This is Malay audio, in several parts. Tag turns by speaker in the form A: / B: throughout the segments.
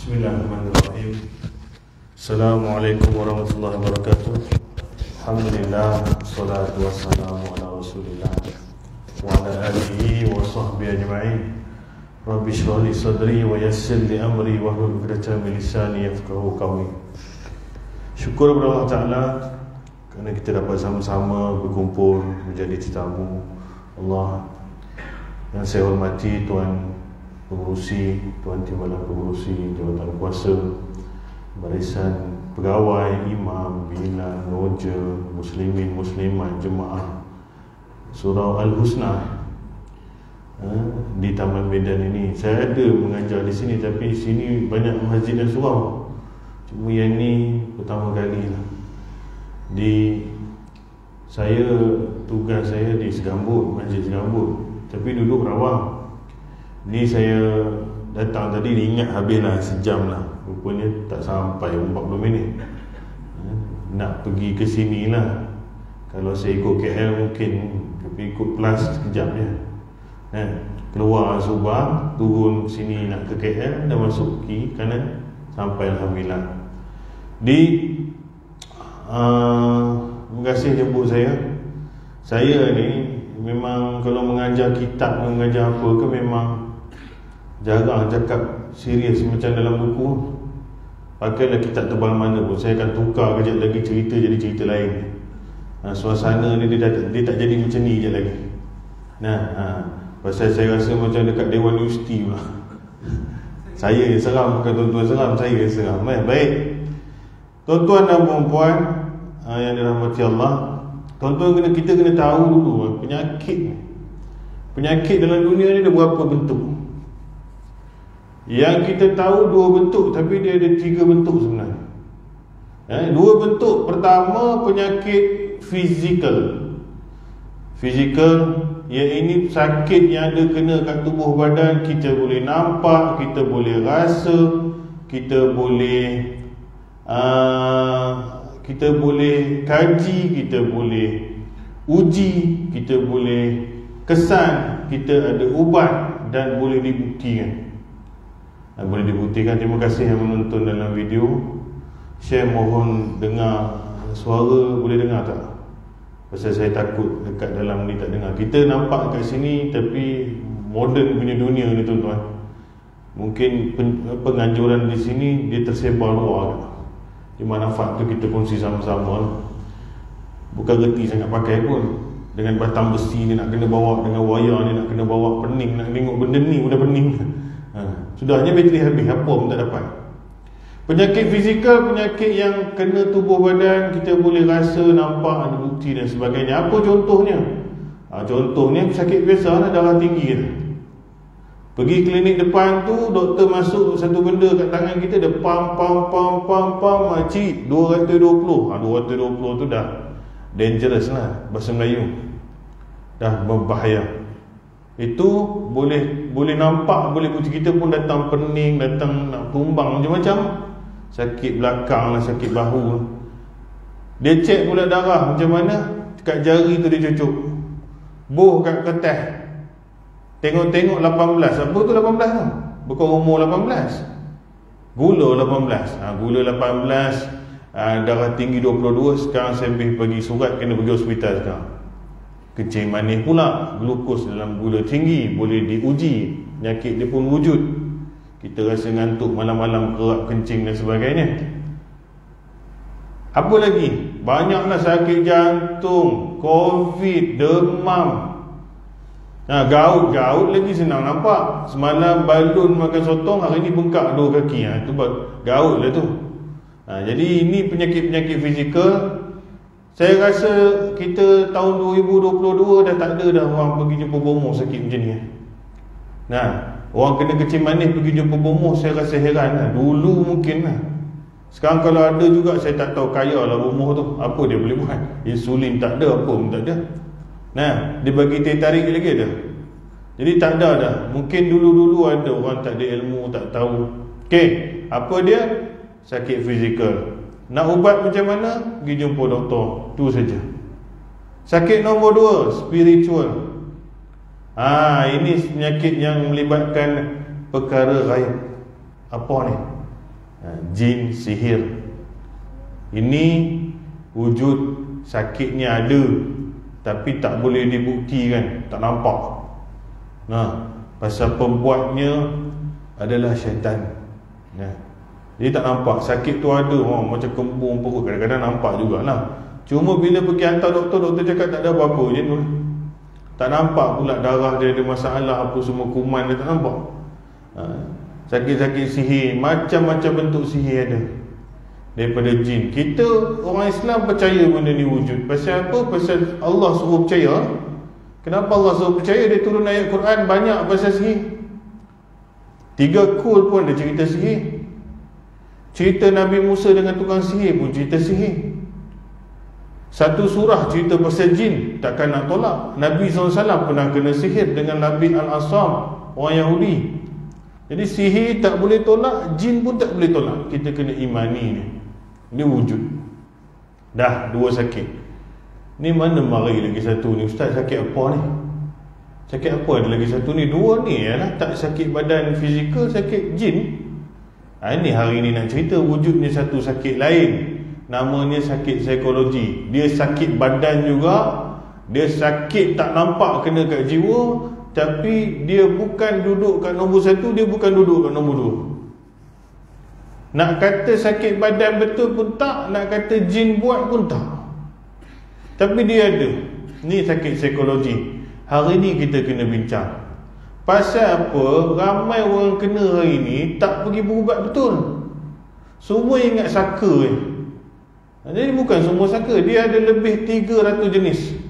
A: Bismillahirrahmanirrahim. Assalamualaikum warahmatullahi wabarakatuh. Alhamdulillah Salatu wassalamu ala rasulillah. Wa ala alihi wa sahbihi ajma'in. Rabbi syrah li sadri wa yassir li amri Wa hlul uqdatan min lisani yafqahu qawli. Syukur kepada Allah Ta'ala Kerana kita dapat sama-sama berkumpul Menjadi tetamu Allah. Yang saya hormati Tuan pengurusi Tuan Timbalan Pengurusi Jabatan Kuasa Barisan Pegawai Imam Bina Roja Muslimin Muslimat Jemaah Surau Al-Husna. Ha, Di Taman Medan ini. Saya ada mengajar di sini Tapi sini banyak masjid dan surau. Cuma yang ni pertama kali lah. Di Saya Tugas saya di Segambut Masjid Segambut. Tapi duduk Rawang Ni saya datang tadi ingat habislah sejam lah. Rupanya tak sampai 40 minit. Ha, Nak pergi ke sini lah. Kalau saya ikut KL mungkin Tapi ikut plus sekejap je. Ha, Keluar Subang Turun sini nak ke KL Dan masuk ke kanan Sampai Alhamdulillah. Di uh, Terima kasih jemput saya. Saya ni Memang kalau mengajar kitab Mengajar apa ke memang Jarang cakap serius macam dalam buku. Pakailah kitab tebal mana pun. Saya akan tukar kejap lagi cerita jadi cerita lain. Ha, Suasana ni dia, dia, dia tak jadi macam ni je lagi. Nah, ha, Pasal saya rasa macam dekat Dewan Universiti pula. Saya yang seram bukan tuan-tuan seram Saya yang seram. Eh, Baik. Tuan-tuan dan perempuan ha, Yang dirahmati Allah Tuan-tuan kena, kita kena tahu dulu Penyakit Penyakit dalam dunia ni ada berapa bentuk yang kita tahu dua bentuk Tapi dia ada tiga bentuk sebenarnya. Eh, Dua bentuk. Pertama penyakit fizikal. Fizikal Yang ini sakit yang ada kena kat tubuh badan Kita boleh nampak Kita boleh rasa Kita boleh uh, Kita boleh kaji Kita boleh uji Kita boleh kesan Kita ada ubat Dan boleh dibuktikan boleh dibuktikan terima kasih yang menonton dalam video. Share mohon dengar suara boleh dengar tak? Pasal saya takut dekat dalam ni tak dengar. Kita nampak kat sini tapi moden punya dunia ni tuan-tuan. Mungkin penganjuran di sini dia tersebar luar. Di mana tu kita kongsi sama-sama? Bukan reti sangat pakai pun. Dengan batang besi ni nak kena bawa dengan wayar ni nak kena bawa pening nak tengok benda ni sudah pening. Sudahnya bateri habis Apa pun tak dapat. Penyakit fizikal Penyakit yang kena tubuh badan Kita boleh rasa Nampak ada bukti dan sebagainya. Apa contohnya? Ha, Contohnya sakit biasa lah Darah tinggi lah. Pergi klinik depan tu Doktor masuk satu benda kat tangan kita Dia pam pam pam pam pam Cik 220 ha, 220 tu dah Dangerous lah Bahasa Melayu. Dah berbahaya itu boleh boleh nampak boleh putih kita pun datang pening datang nak tumbang macam-macam. Sakit belakang lah sakit bahu dia cek pula darah macam mana kat jari tu dia cucuk. Buh kat kertas. Tengok-tengok 18 apa tu 18 tu? Bukan umur 18 gula 18 ha, gula 18 ha, darah tinggi 22 sekarang saya pergi surat kena pergi hospital sekarang Kencing manis pula. Glukos dalam gula tinggi Boleh diuji. Penyakit dia pun wujud. Kita rasa ngantuk malam-malam Kerap kencing dan sebagainya. Apa lagi? Banyaklah sakit jantung Covid Demam. Nah, gaut-gaut lagi senang nampak. Semalam balun makan sotong Hari ni bengkak dua kaki. Ha, Itu gaut lah tu. Ha, Jadi ini penyakit-penyakit fizikal saya rasa kita tahun 2022 dah tak ada dah orang pergi jumpa bomoh sakit macam ni. Nah, orang kena kecil manis pergi jumpa bomoh saya rasa heran lah. Dulu mungkin lah. Sekarang kalau ada juga saya tak tahu kaya lah bomoh tu. Apa dia boleh buat? Insulin tak ada, apa pun tak ada. Nah, dia bagi teh tarik lagi ada. Jadi tak ada dah. Mungkin dulu-dulu ada orang tak ada ilmu, tak tahu. Okey, apa dia? Sakit fizikal. Nak ubat macam mana? Pergi jumpa doktor. Tu saja. Sakit nombor dua, spiritual. Ha, ini penyakit yang melibatkan perkara gaib. Apa ni? ha, jin sihir ini wujud sakitnya ada tapi tak boleh dibuktikan tak nampak nah pasal pembuatnya adalah syaitan ya. Dia tak nampak. Sakit tu ada. Oh, Macam kembung perut. Kadang-kadang nampak jugalah. Cuma bila pergi hantar doktor Doktor cakap tak ada apa-apa je tu. Tak nampak pula darah dia ada masalah Apa semua kuman dia tak nampak. Ha. Sakit-sakit sihir. Macam-macam bentuk sihir ada. Daripada jin. Kita orang Islam percaya benda ni wujud. Pasal apa? Pasal Allah suruh percaya. Kenapa Allah suruh percaya? Dia turun ayat Quran banyak pasal sihir. Tiga kul pun ada cerita sihir Cerita Nabi Musa dengan tukang sihir pun cerita sihir. Satu surah cerita pasal jin Takkan nak tolak. Nabi SAW pernah kena sihir dengan Nabi Al-Asam Orang Yahudi. Jadi sihir tak boleh tolak Jin pun tak boleh tolak. Kita kena imani ni Ini wujud. Dah dua sakit. Ni mana mari lagi satu ni? Ustaz sakit apa ni? Sakit apa ada lagi satu ni? Dua ni lah Tak sakit badan fizikal Sakit jin ha, Ini hari ni nak cerita wujudnya satu sakit lain. Namanya sakit psikologi. Dia sakit badan juga. Dia sakit tak nampak kena kat jiwa. Tapi dia bukan duduk kat nombor satu Dia bukan duduk kat nombor dua. Nak kata sakit badan betul pun tak Nak kata jin buat pun tak. Tapi dia ada. Ni sakit psikologi. Hari ni kita kena bincang Pasal apa ramai orang kena hari ni tak pergi berubat betul. Semua ingat saka je. Jadi bukan semua saka, dia ada lebih 300 jenis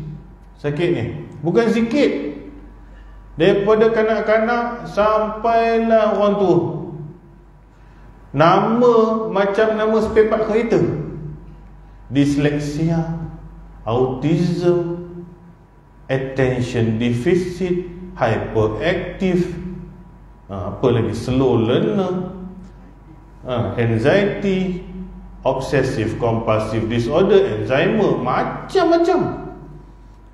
A: sakit ni. Bukan sikit. Daripada kanak-kanak sampailah orang tua. Nama macam nama spare part kereta. Disleksia, autism, attention deficit, hyperactive. Ha, apa lagi? Slow learner. Ha, anxiety obsessive compulsive disorder Alzheimer. Macam-macam.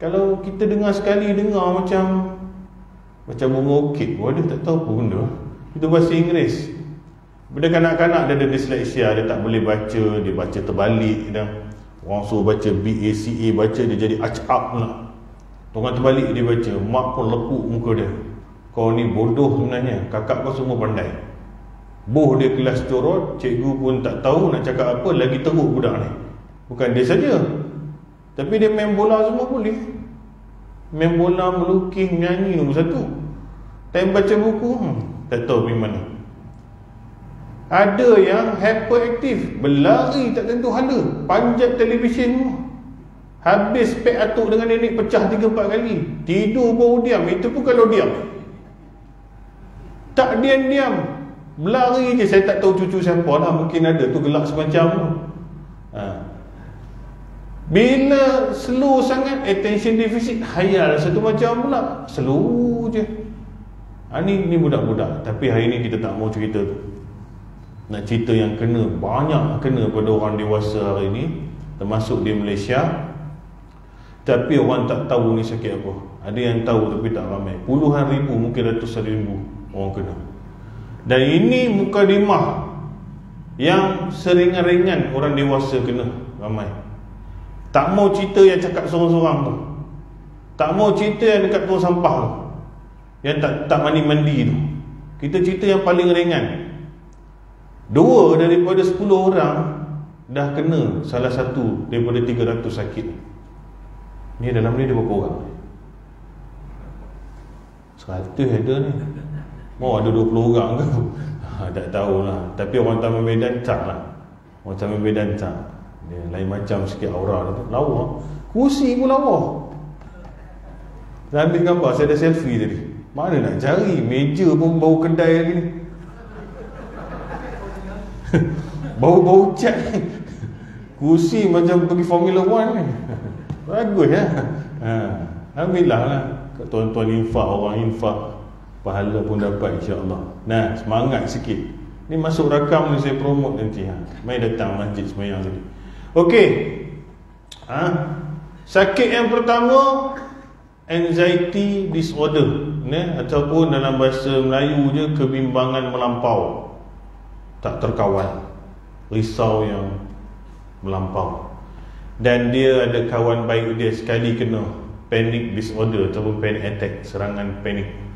A: Kalau kita dengar sekali dengar macam macam mengokit waduh tak tahu apa benda. Itu bahasa Inggeris. Bila kanak-kanak dia ada disleksia dia tak boleh baca dia baca terbalik dan orang suruh baca BACA baca dia jadi acap lah Orang terbalik dia baca Mak pun lepuk muka dia. Kau ni bodoh sebenarnya. Kakak kau semua pandai. Boh dia kelas corot Cikgu pun tak tahu nak cakap apa Lagi teruk budak ni. Bukan dia saja. Tapi dia main bola semua boleh Main bola, melukis, nyanyi nombor satu. Time baca buku hmm, Tak tahu pergi mana. Ada yang hyperaktif Berlari tak tentu hala Panjat televisyen. semua Habis pek atuk dengan nenek pecah 3-4 kali. Tidur baru diam. Itu pun kalau diam. Tak diam-diam. Berlari je. Saya tak tahu cucu siapa lah. Mungkin ada tu gelak semacam tu. Ha. Bila slow sangat Attention deficit Hayal. Satu macam pula Slow je. Ha, ni, ni budak-budak. Tapi hari ni kita tak mau cerita tu. Nak cerita yang kena Banyak kena pada orang dewasa hari ni. Termasuk di Malaysia tapi orang tak tahu ni sakit apa. Ada yang tahu tapi tak ramai. Puluhan ribu mungkin ratusan ribu orang kena. Dan ini muka mukadimah Yang seringan-ringan orang dewasa kena ramai. Tak mau cerita yang cakap sorang-sorang tu. Tak mau cerita yang dekat tuang sampah tu. Yang tak tak mandi-mandi tu. Kita cerita yang paling ringan. Dua daripada sepuluh orang Dah kena salah satu daripada tiga ratus sakit Ni dalam ni ada berapa orang? Seratus ada ni. Mau ada dua puluh orang ke? Ha, tak tahulah. Tapi orang Taman Medan tak lah. Orang Taman Medan tak. Dia lain macam sikit aura tu. Lawa. Kursi pun lawa. Saya ambil gambar Saya ada selfie tadi. Mana nak cari? Meja pun bau kedai lagi ni. Bau-bau cat Kursi macam pergi Formula 1 ni Bagus ya. Ha. Alhamdulillah lah. Tuan-tuan infak, orang infak. Pahala pun dapat insya-Allah. Nah, semangat sikit. Ni masuk rakam ni saya promote nanti ha. Mai datang masjid semayang tadi. Okey. Ha? Sakit yang pertama anxiety disorder, ne ataupun dalam bahasa Melayu je kebimbangan melampau. tak terkawal risau yang melampau dan dia ada kawan baik dia sekali kena panic disorder ataupun panic attack serangan panik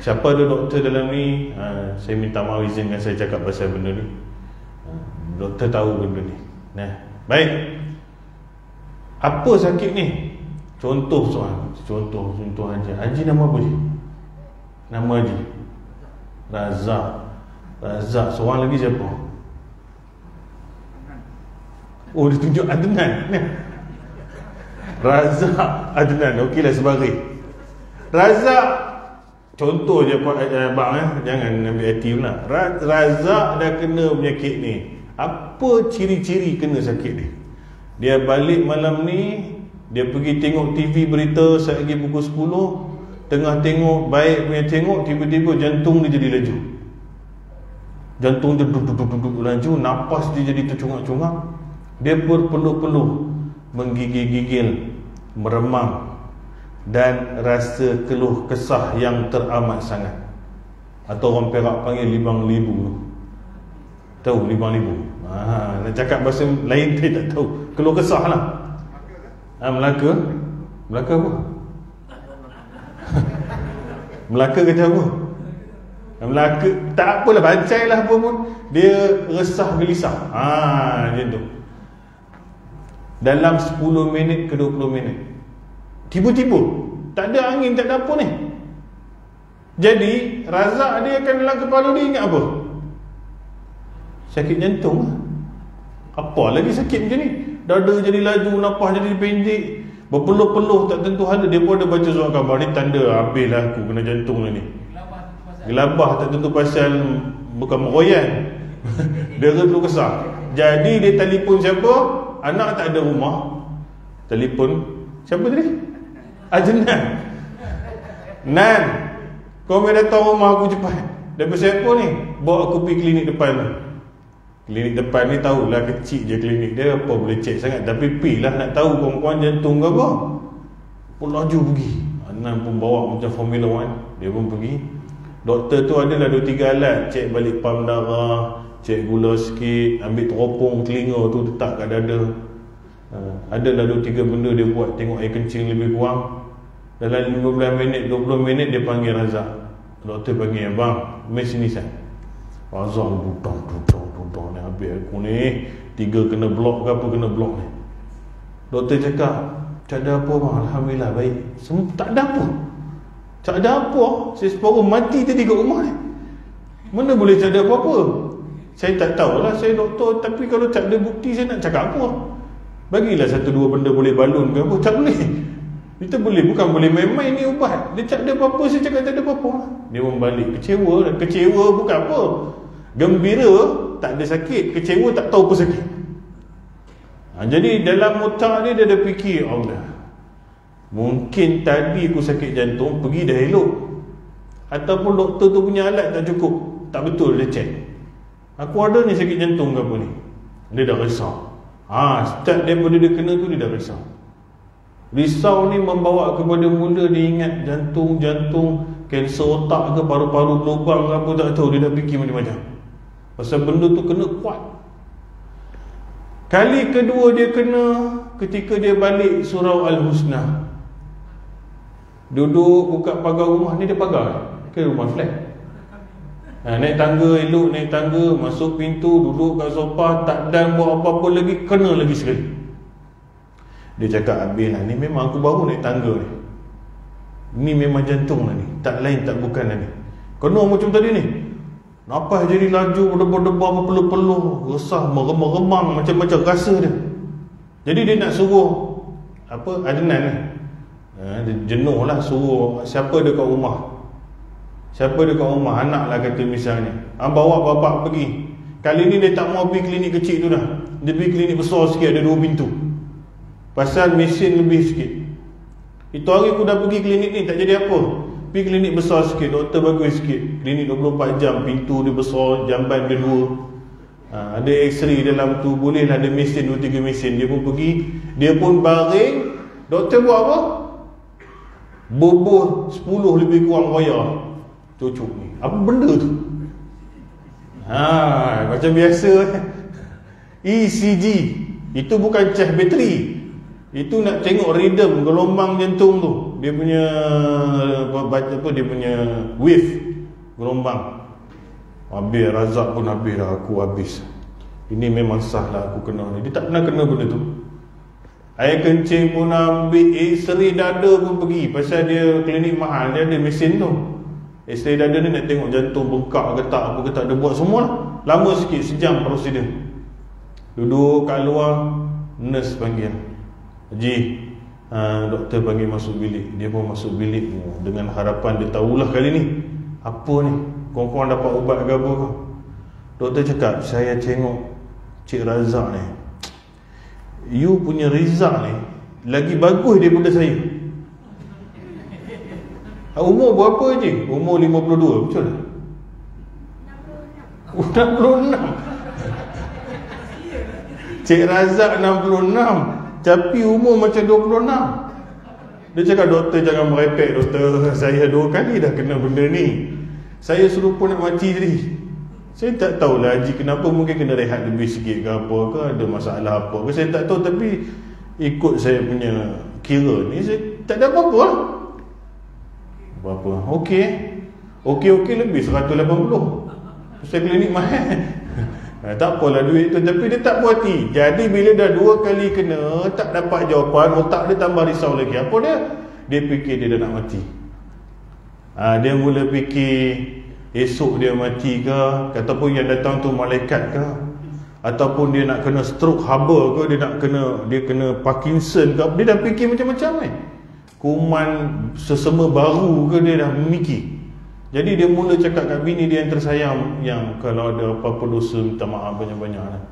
A: siapa ada doktor dalam ni? Ha, saya minta maaf izinkan saya cakap pasal benda ni. Ha, doktor tahu benda ni. Nah baik. Apa sakit ni? Contoh soal contoh contoh haji haji nama apa je? Nama haji? Razak. Razak. Seorang lagi siapa oh dia tunjuk Adnan. Razak Adnan okeylah sebagai Razak contoh je Pak eh, bang eh jangan ambil aktif lah. Razak dah kena penyakit ni apa ciri-ciri kena sakit ni dia balik malam ni dia pergi tengok TV berita lagi pukul 10 tengah tengok baik punya tengok tiba-tiba jantung dia jadi laju. Jantung dia duduk-duduk laju nafas dia jadi tercungak-cungak dia berpeluh-peluh menggigil-gigil meremang dan rasa keluh kesah yang teramat sangat. Atau orang Perak panggil libang libu. Tahu libang libu? Ha, nak cakap bahasa lain dia tak tahu. Keluh kesah lah. Ha, Melaka? Melaka apa? Melaka kata apa Melaka tak apalah bancai lah apa pun. Dia resah gelisah. Ha, macam tu dalam 10 minit ke 20 minit. Tiba-tiba tak ada angin tak ada apa ni. Jadi razak dia akan dalam kepala dia ingat apa? Sakit jantung lah. apa lagi sakit macam ni? Dada jadi laju nafas jadi pendek. Berpeluh-peluh tak tentu hala dia pun ada baca surat khabar. Ni tanda habislah aku kena jantung ni. Gelabah tak tentu pasal bukan meroyan dia perlu kesah jadi dia telefon siapa anak tak ada rumah telefon siapa tadi? Ajnan. Nan kau main datang rumah aku cepat. Daripada siapa ni? Bawa aku pergi klinik depan. Klinik depan ni tahulah kecil je klinik dia apa boleh cek sangat. Tapi pi lah nak tahu kawan-kawan jantung ke apa. Pun laju pergi. Anan pun bawa macam Formula 1 dia pun pergi. Doktor tu adalah 2-3 alat. Cek balik pam darah cek gula sikit ambil teropong telinga tu letak kat dada. Uh, ada dah 2-3 benda dia buat tengok air kencing lebih kurang. Dalam 15 minit 20 minit dia panggil Razak. Doktor panggil bang main sini sah Razak duduk duduk duduk ni habis aku ni tiga kena blok ke apa kena blok ni. Doktor cakap tak ada apa bang Alhamdulillah baik. Semua, tak ada apa. Tak ada apa saya separuh mati tadi kat rumah ni. Mana boleh tak ada apa-apa saya tak tahulah saya doktor Tapi kalau tak ada bukti saya nak cakap apa? Bagilah satu dua benda boleh balun ke apa? Tak boleh. Kita boleh bukan boleh main-main ni ubat. Dia tak ada apa-apa saya cakap tak ada apa-apa. Dia membalik kecewa. Kecewa bukan apa. Gembira tak ada sakit. Kecewa tak tahu apa sakit. Ha, Jadi dalam otak dia dia ada fikir Allah Mungkin tadi aku sakit jantung Pergi dah elok. Ataupun doktor tu punya alat tak cukup. Tak betul dia check Aku ada ni sakit jantung ke apa ni? Dia dah risau. Ha, Start daripada dia kena tu dia dah risau. Risau ni membawa kepada mula dia ingat jantung-jantung Kanser otak ke paru-paru lubang ke apa tak tahu. Dia dah fikir macam-macam. Pasal benda tu kena kuat. Kali kedua dia kena Ketika dia balik surau Al-Husna. Duduk buka pagar rumah ni dia pagar. Ke rumah flat ha, Naik tangga elok Naik tangga Masuk pintu Duduk kat sofa Tak dan buat apa-apa lagi Kena lagi sekali. Dia cakap habis lah Ni memang aku baru naik tangga ni. Ni memang jantung lah ni. Tak lain tak bukan lah ni. Kena macam tadi ni. Napas jadi laju Berdebar-debar Berpeluh-peluh Resah Meremang-remang Macam-macam rasa dia. Jadi dia nak suruh Apa Adnan ni. Ha, Dia jenuh lah Suruh Siapa dia rumah Siapa dekat rumah? Anak lah kata misalnya. Ha, Bawa bapak pergi. Kali ni dia tak mau pergi klinik kecil tu dah. Dia pergi klinik besar sikit ada dua pintu. Pasal mesin lebih sikit. Itu hari aku dah pergi klinik ni tak jadi apa. Pergi klinik besar sikit doktor bagus sikit. Klinik 24 jam pintu dia besar jamban dia dua. Ha, Ada x-ray dalam tu boleh lah ada mesin 2-3 mesin. Dia pun pergi Dia pun baring. Doktor buat apa? Bubuh 10 lebih kurang royak cucuk ni. Apa benda tu? Ha macam biasa ECG itu bukan cek bateri. Itu nak tengok rhythm gelombang jantung tu. Dia punya baca apa dia punya wave gelombang. Habis razak pun habis dah aku habis. Ini memang sah lah aku kena ni. Dia tak pernah kena benda tu. Air kencing pun ambil x-ray dada pun pergi. Pasal dia klinik mahal dia ada mesin tu x-ray dada ni nak tengok jantung bengkak ke tak apa ke tak dia buat semua lah. Lama sikit sejam prosedur duduk kat luar nurse panggil. Haji uh, Doktor panggil masuk bilik. Dia pun masuk bilik. Dengan harapan dia tahulah kali ni. Apa ni? Kong-kong dapat ubat ke apa Doktor cakap Saya tengok Cik Razak ni. You punya result ni Lagi bagus daripada saya. ah, Umur berapa je? Umur 52 Betul tak? 66 Cik Razak 66 tapi umur macam 26 Dia cakap doktor jangan merepek doktor. Saya dua kali dah kena benda ni. Saya suruh pun nak mati tadi. Saya tak tahulah Haji kenapa mungkin kena rehat lebih sikit ke apa ke Ada masalah apa ke. Saya tak tahu tapi Ikut saya punya kira ni Saya tak ada apa-apa lah Berapa? Okey. Okey-okey lebih 180 Saya klinik mahal. Ha, tak apalah duit tu. Tapi dia tak puas hati. Jadi bila dah dua kali kena Tak dapat jawapan Otak dia tambah risau lagi. Apa dia? Dia fikir dia dah nak mati. Ha, Dia mula fikir Esok dia mati ke Ataupun yang datang tu malaikat ke Ataupun dia nak kena stroke haba ke Dia nak kena Dia kena Parkinson ke Dia dah fikir macam-macam eh Kuman sesama baru ke Dia dah mikir jadi dia mula cakap kat bini dia yang tersayang Yang kalau ada apa-apa dosa minta maaf banyak-banyak lah.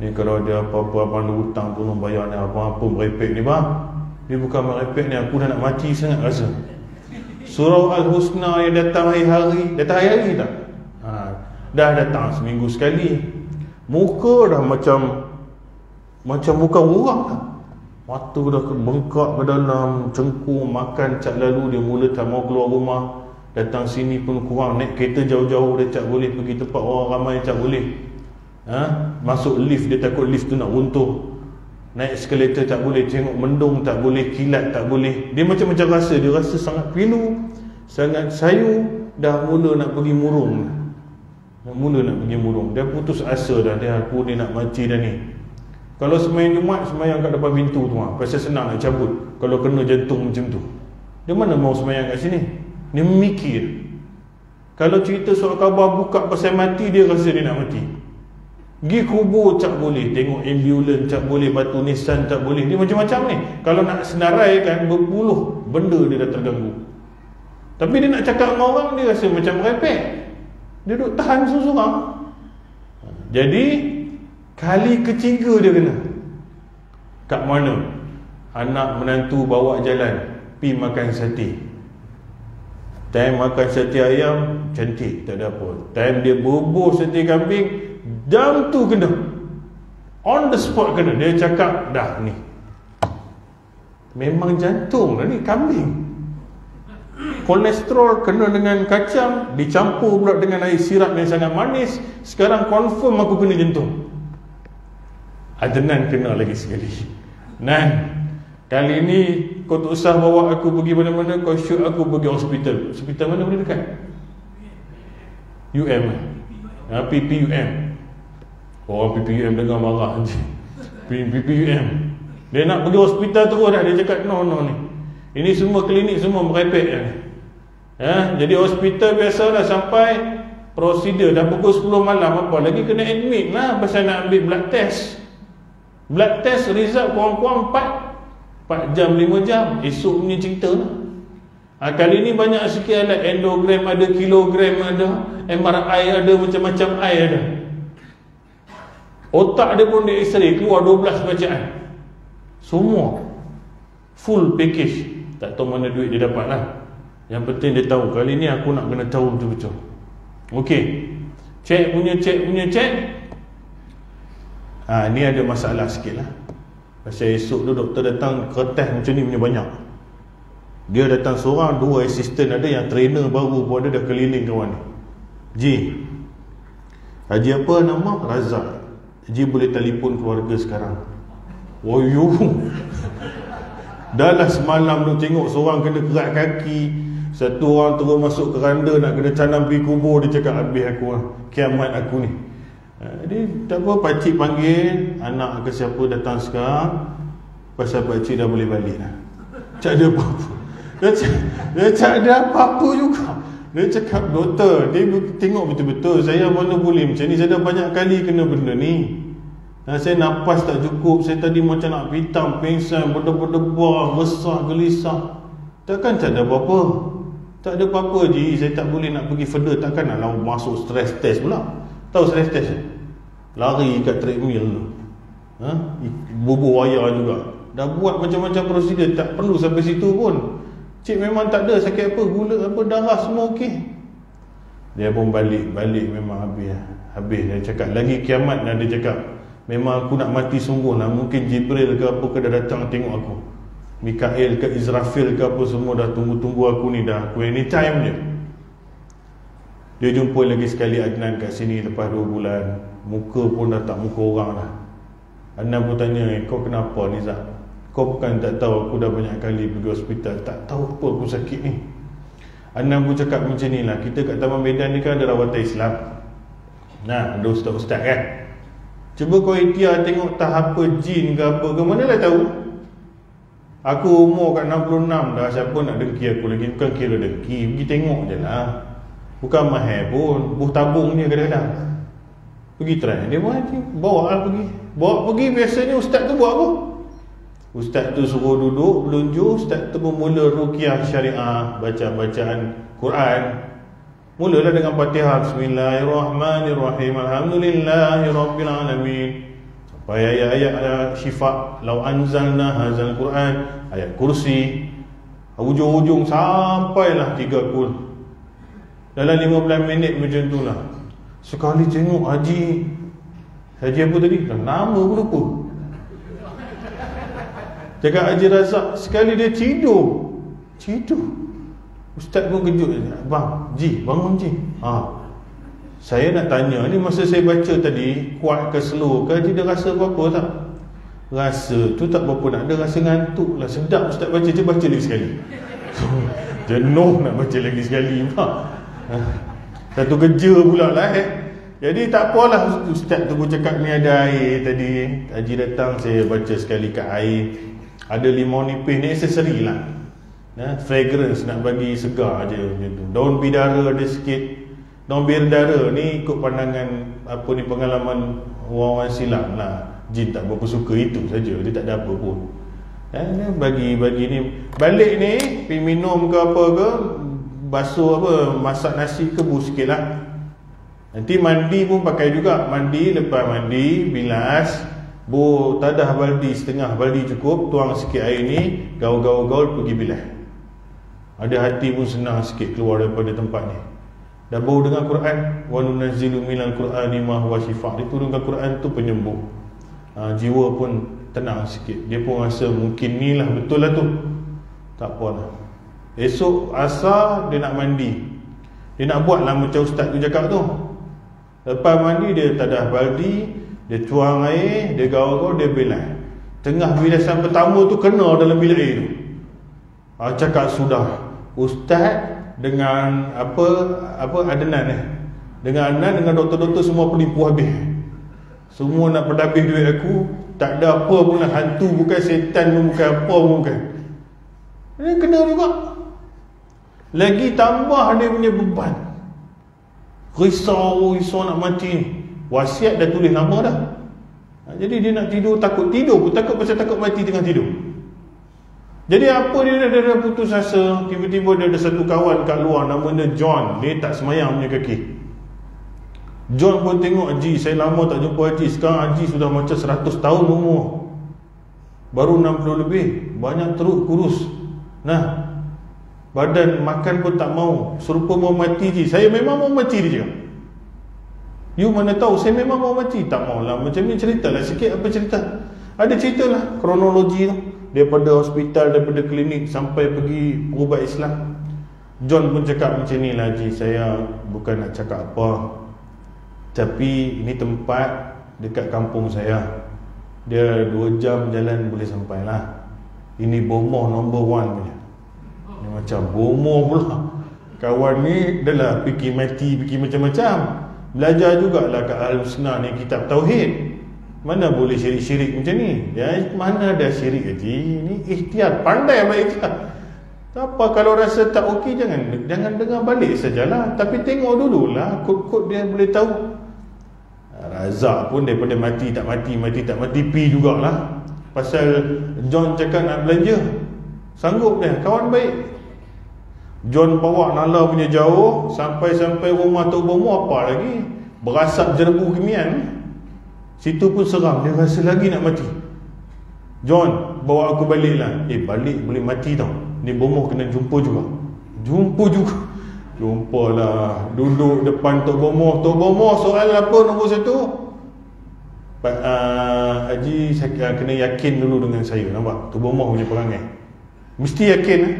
A: Ni kalau ada apa-apa abang hutang tolong bayar ni apa-apa merepek ni bang. Dia bukan merepek ni aku dah nak mati sangat rasa. Surah Al-Husna yang datang hari-hari Datang hari-hari tak? Ha, dah datang seminggu sekali. Muka dah macam Macam bukan orang lah Mata dah bengkak ke dalam Cengkung makan cak lalu Dia mula tak mau keluar rumah. Datang sini pun kurang. Naik kereta jauh-jauh dia tak boleh pergi tempat orang ramai tak boleh. Ha? masuk lift dia takut lift tu nak runtuh. Naik eskalator tak boleh tengok mendung tak boleh kilat tak boleh. Dia macam-macam rasa. Dia rasa sangat pilu sangat sayu dah mula nak pergi murung. Dah mula nak pergi murung. Dia putus asa dah. Dia aku ni nak mati dah ni kalau semayang Jumat semayang kat depan pintu tu ha? pasal senang nak cabut. Kalau kena jantung macam tu. Dia mana mau semayang kat sini? Dia memikir Kalau cerita soal khabar buka pasal mati Dia rasa dia nak mati. Gi kubur tak boleh. Tengok ambulans tak boleh. Batu nisan tak boleh. Dia macam-macam ni. Kalau nak senarai kan Berpuluh benda dia dah terganggu. Tapi dia nak cakap dengan orang Dia rasa macam merepek. Dia duduk tahan seorang. Jadi Kali ketiga dia kena. Kat mana Anak menantu bawa jalan Pi makan sate? Time makan sate ayam Cantik tak ada apa. Time dia bubuh sate kambing Jam tu kena. On the spot kena. Dia cakap dah ni. Memang jantung lah ni kambing. Kolesterol kena dengan kacang Dicampur pula dengan air sirap yang sangat manis. Sekarang confirm aku kena jantung Adnan kena lagi sekali. Nan Kali ni kau tak usah bawa aku pergi mana-mana Kau shoot aku pergi hospital. Hospital mana boleh dekat? UM ha, PPUM Orang PPUM dengar marah PPUM Dia nak pergi hospital terus dah Dia cakap no no ni. Ini semua klinik semua merepek ya. ha, Jadi hospital biasa dah sampai Prosedur. Dah pukul 10 malam Apa lagi kena admit lah Pasal nak ambil blood test Blood test result kurang-kurang 4 4 jam 5 jam. Esok punya cerita lah. Ha, kali ni banyak sikit alat. Endogram ada kilogram ada MRI ada macam-macam I ada. Otak dia pun dia x-ray keluar 12 bacaan. Semua. Full package. Tak tahu mana duit dia dapat lah. Yang penting dia tahu. Kali ni aku nak kena tahu betul-betul. Ok cek punya cek punya cek ha, ni ada masalah sikit lah Pasal esok tu doktor datang kertas macam ni punya banyak. Dia datang seorang, dua assistant ada yang trainer baru pun ada dah keliling kawan ni. Ji. Haji apa? Nama? Razak. Haji boleh telefon keluarga sekarang. Oh you Dah lah semalam tu tengok seorang kena kerat kaki. Satu orang terus masuk keranda nak kena canam pergi kubur Dia cakap habis aku lah. Kiamat aku ni Jadi tak apa pakcik panggil Anak ke siapa datang sekarang Pasal pakcik dah boleh balik lah. Tak ada apa-apa. Dia, dia tak ada apa-apa juga. Dia cakap doktor Dia tengok betul-betul Saya mana boleh macam ni Saya dah banyak kali kena benda ni. Dan saya nafas tak cukup Saya tadi macam nak pitam Pingsan Berdebar-debar Besar Gelisah. Takkan tak ada apa-apa. Tak ada apa-apa je Saya tak boleh nak pergi further Takkan nak masuk stress test pula Tahu stress test Lari kat treadmill tu. Ha? Bubuh wayar juga. Dah buat macam-macam prosedur Tak perlu sampai situ pun. Cik memang tak ada sakit apa Gula apa Darah semua okey. Dia pun balik Balik memang habis. Habis dia cakap Lagi kiamat dia cakap. Memang aku nak mati sungguh lah. Mungkin Jibril ke apa ke dah datang tengok aku. Mikael ke Israfil ke apa semua dah tunggu-tunggu aku ni dah. Aku anytime je Dia jumpa lagi sekali Adnan kat sini lepas 2 bulan. Muka pun dah tak muka orang lah Adnan pun tanya kau kenapa Nizak Kau bukan tak tahu aku dah banyak kali pergi hospital. Tak tahu apa aku sakit ni. Adnan pun cakap macam ni lah. Kita kat Taman Medan ni kan ada rawatan Islam. Nah ada ustaz-ustaz kan? Cuba kau ikhtiar tengok tahap apa jin ke apa ke mana lah tahu. Aku umur kat 66 dah Siapa nak dengki aku lagi? Bukan kira dengki Pergi tengok je lah Bukan mahir pun Buh tabung je kadang-kadang. Pergi try. Dia buat Bawa lah pergi. Bawa pergi biasanya ustaz tu buat apa? Ustaz tu suruh duduk Belunjuk Ustaz tu memula rukiah syariah Baca-bacaan Quran. Mulalah dengan Fatihah. Bismillahirrahmanirrahim. Alhamdulillahirabbil alamin. Sampai ayat-ayat syifa Lau anzalna hazal Quran Ayat kursi. Ujung-ujung sampailah tiga kul Dalam 15 minit macam tu lah. Sekali tengok Haji Haji apa tadi? Nama pun lupa. Cakap Haji Razak Sekali dia tidur. Tidur. Ustaz pun kejut. Bang, Ji, bangun Ji. Ha. Saya nak tanya ni Masa saya baca tadi Kuat ke slow ke Dia rasa apa-apa tak? Rasa tu tak apa-apa nak. Dia rasa ngantuk lah. Sedap Ustaz baca. Dia baca lagi sekali. Jenuh nak baca lagi sekali. Ha. Satu kerja pula lah eh. Jadi tak apalah Ustaz tu pun cakap ni ada air tadi. Haji datang saya baca sekali kat air. Ada limau nipis ni accessory lah. Ya, fragrance nak bagi segar aja macam tu. Daun bidara ada sikit. Daun bidara ni ikut pandangan apa ni pengalaman orang-orang silam lah. Jin tak berapa suka itu saja dia tak ada apa pun. Ya, bagi bagi ni. Balik ni pergi minum ke apa ke basuh apa masak nasi kebu sikit lah. Nanti mandi pun pakai juga. Mandi lepas mandi bilas. Bu tadah baldi setengah baldi cukup. Tuang sikit air ni gaul-gaul-gaul pergi bilas. Ada hati pun senang sikit keluar daripada tempat ni. Dah bau dengan Quran. Wa nunazzilu minal qur'ani ma huwa shifa diturunkan Quran tu penyembuh ha, jiwa pun tenang sikit. Dia pun rasa mungkin ni lah betul lah tu. Tak apalah esok asar dia nak mandi. Dia nak buat lah macam ustaz tu cakap tu. Lepas mandi dia tadah baldi dia tuang air dia gaul-gaul dia bilas. Tengah bilasan pertama tu kena dalam bilik air tu. Ha, cakap sudah. Ustaz dengan apa apa Adnan eh? Dengan Adnan dengan doktor-doktor semua penipu habis. Semua nak berdabih duit aku. Tak ada apa pun lah hantu bukan setan pun bukan apa pun bukan. Ini kena juga lagi tambah dia punya beban. Risau risau nak mati. Wasiat dah tulis nama dah. Jadi dia nak tidur takut tidur pun. Takut pasal takut mati tengah tidur. Jadi apa dia dah, dah, dah putus asa? Tiba-tiba dia ada satu kawan kat luar Nama dia John. Dia tak semayang punya kaki. John pun tengok Haji Saya lama tak jumpa Haji. Sekarang Haji sudah macam 100 tahun umur. Baru 60 lebih. Banyak teruk kurus. Nah Badan makan pun tak mau. Serupa mau mati je. Saya memang mau mati dia You mana tahu Saya memang mau mati. Tak maulah Macam ni cerita lah. Sikit Apa cerita? Ada cerita lah. Kronologi tu daripada hospital daripada klinik sampai pergi ubat Islam. John pun cakap macam ni lah saya bukan nak cakap apa. Tapi ini tempat dekat kampung saya. Dia 2 jam jalan boleh sampai lah. Ini bomoh number one punya Ini macam bomoh pula. Kawan ni dah lah fikir mati, fikir macam-macam. Belajar jugalah kat Al-Husna ni kitab Tauhid. Mana boleh syirik-syirik macam ni? Ya, Mana ada syirik haji Ini ikhtiar, pandai baik apa kalau rasa tak okey jangan jangan dengar balik sajalah. Tapi tengok dululah kod-kod dia boleh tahu. Razak pun daripada mati tak mati mati tak mati pi jugalah. Pasal John cakap nak belanja sanggup dia kawan baik. John bawa Nala punya jauh Sampai-sampai rumah tu Bomo apa lagi? Berasap jerebu kemian Situ pun seram Dia rasa lagi nak mati. John bawa aku balik lah Eh balik boleh mati tau. Ni Bomo kena jumpa juga. Jumpa juga. Jumpa lah Duduk depan Tok Bomo. Tok Bomo soal apa nombor satu? Uh, Haji saya kena yakin dulu dengan saya Nampak? Tok Bomo punya perangai Mesti yakin eh?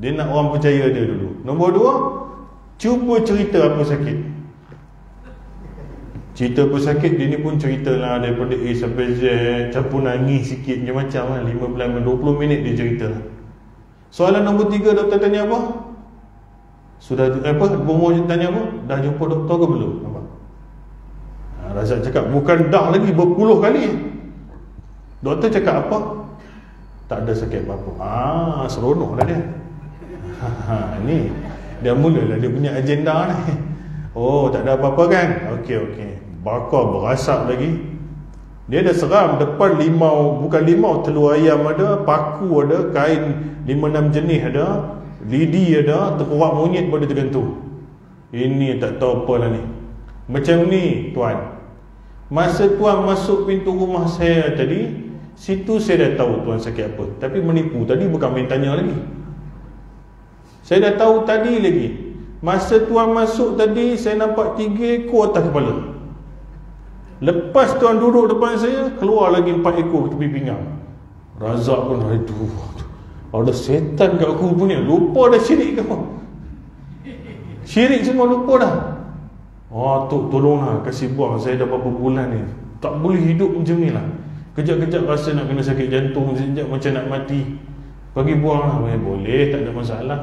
A: Dia nak orang percaya dia dulu. Nombor dua Cuba cerita apa sakit. Cerita apa sakit Dia ni pun cerita lah. Daripada A sampai Z Campur nangis sikit Macam-macam lah. 15 20 minit dia cerita. Soalan nombor tiga Doktor tanya apa? Sudah apa? Bomo tanya apa? Dah jumpa doktor ke belum? Nampak? Ha, Razak cakap Bukan dah lagi Berpuluh kali. Doktor cakap apa Tak ada sakit apa-apa Ah, seronok lah dia. Ha, ni dia mulalah dia punya agenda ni. Oh tak ada apa-apa kan? Okey okey. Bakar berasap lagi. Dia ada seram depan limau bukan limau telur ayam ada paku ada kain lima enam jenis ada lidi ada tekuak monyet pada tergantung. Ini tak tahu apa lah ni. Macam ni tuan. Masa tuan masuk pintu rumah saya tadi situ saya dah tahu tuan sakit apa. Tapi menipu tadi bukan main tanya lagi. Saya dah tahu tadi lagi. Masa tuan masuk tadi Saya nampak tiga ekor atas kepala. Lepas tuan duduk depan saya Keluar lagi empat ekor tepi pinggang. Razak pun Aduh Ada setan kat aku punya. Lupa dah syirik apa? Syirik semua lupa dah. Oh Tok tolonglah. Kasih buang. Saya dah berapa bulan ni. Tak boleh hidup macam ni lah Kejap-kejap rasa nak kena sakit jantung Sekejap macam nak mati. Bagi buang lah. Boleh tak ada masalah.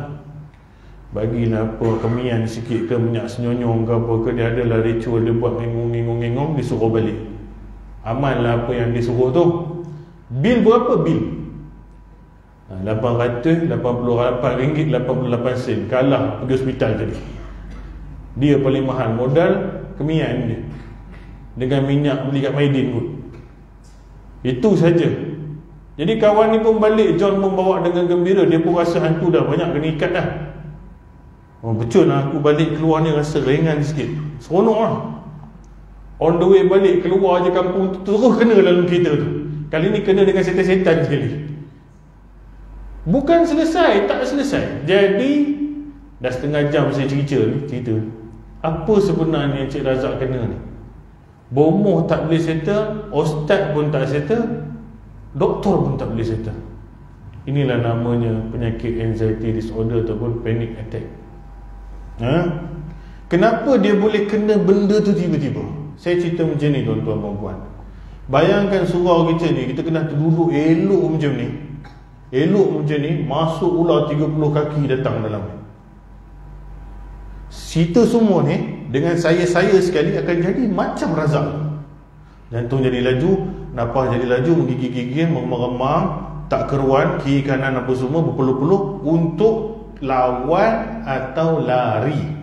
A: Bagilah apa kemian sikit ke minyak senyonyong ke apa ke dia adalah ritual dia buat ngengung-ngengung-ngengung disuruh balik. Amal lah apa yang disuruh tu. Bil berapa bil? 800 88 ringgit 88 sen. Kalah pergi hospital tadi. Dia paling mahal modal kemian dia. Dengan minyak beli kat Maidin pun itu saja. Jadi kawan ni pun balik John pun bawa dengan gembira. Dia pun rasa hantu dah banyak kena ikat dah. Oh, betul lah aku balik keluar ni rasa ringan sikit. Seronok lah. On the way balik keluar je kampung tu Terus kena dalam kereta tu. Kali ni kena dengan setan-setan sekali. Bukan selesai Tak selesai. Jadi Dah setengah jam saya cerita ni Cerita Apa sebenarnya Cik Razak kena ni Bomoh tak boleh settle Ustaz pun tak settle Doktor pun tak boleh settle. Inilah namanya penyakit anxiety disorder ataupun panic attack. Ha? Kenapa dia boleh kena benda tu tiba-tiba? Saya cerita macam ni tuan-tuan dan puan Bayangkan surau kita ni Kita kena duduk elok macam ni. Elok macam ni Masuk ular 30 kaki datang dalam ni Cerita semua ni Dengan saya-saya sekali akan jadi macam razak. Jantung jadi laju Nafas jadi laju Menggigil-gigil Meremang Tak keruan Kiri kanan apa semua Berpeluh-peluh Untuk lawan atau lari.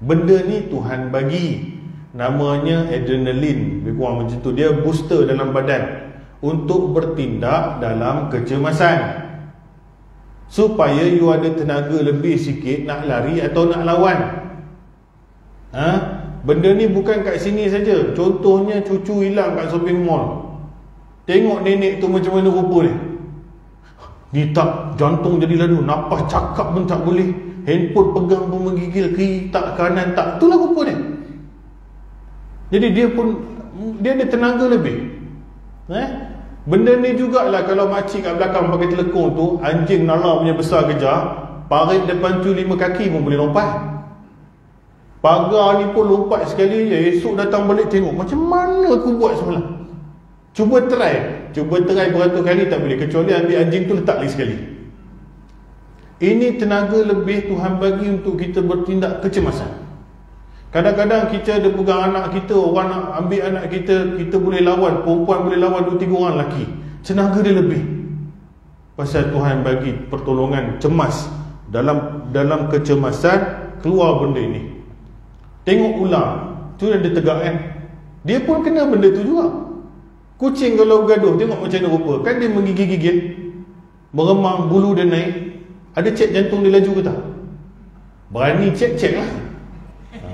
A: Benda ni Tuhan bagi. Namanya adrenalin lebih kurang macam tu. Dia booster dalam badan untuk bertindak dalam kecemasan. Supaya you ada tenaga lebih sikit nak lari atau nak lawan ha? benda ni bukan kat sini saja. Contohnya cucu hilang kat shopping mall. Tengok nenek tu macam mana rupa ni. Dia tak jantung jadi lalu. Napas cakap pun tak boleh. Handphone pegang pun menggigil. Kiri tak kanan tak. Itulah rupa dia. Jadi dia pun Dia ada tenaga lebih. Eh? Benda ni jugalah Kalau makcik kat belakang pakai telekong tu Anjing nala punya besar kejar Parit depan tu lima kaki pun boleh lompat Pagar ni pun lompat sekali je. Esok datang balik tengok Macam mana aku buat semalam? Cuba try. Cuba try beratus kali tak boleh. Kecuali ambil anjing tu letak lagi sekali. Ini tenaga lebih Tuhan bagi untuk kita bertindak kecemasan. Kadang-kadang kita ada pegang anak kita Orang nak ambil anak kita Kita boleh lawan. Perempuan boleh lawan dua tiga orang lelaki. Tenaga dia lebih. Pasal Tuhan bagi pertolongan cemas. Dalam dalam kecemasan Keluar benda ini Tengok ular. Tu yang dia tegak kan Dia pun kena benda tu juga. Kucing kalau gaduh Tengok macam mana rupa. Kan dia menggigit-gigit. Meremang bulu dia naik. Ada cek jantung dia laju ke tak? Berani cek-cek lah. Ha.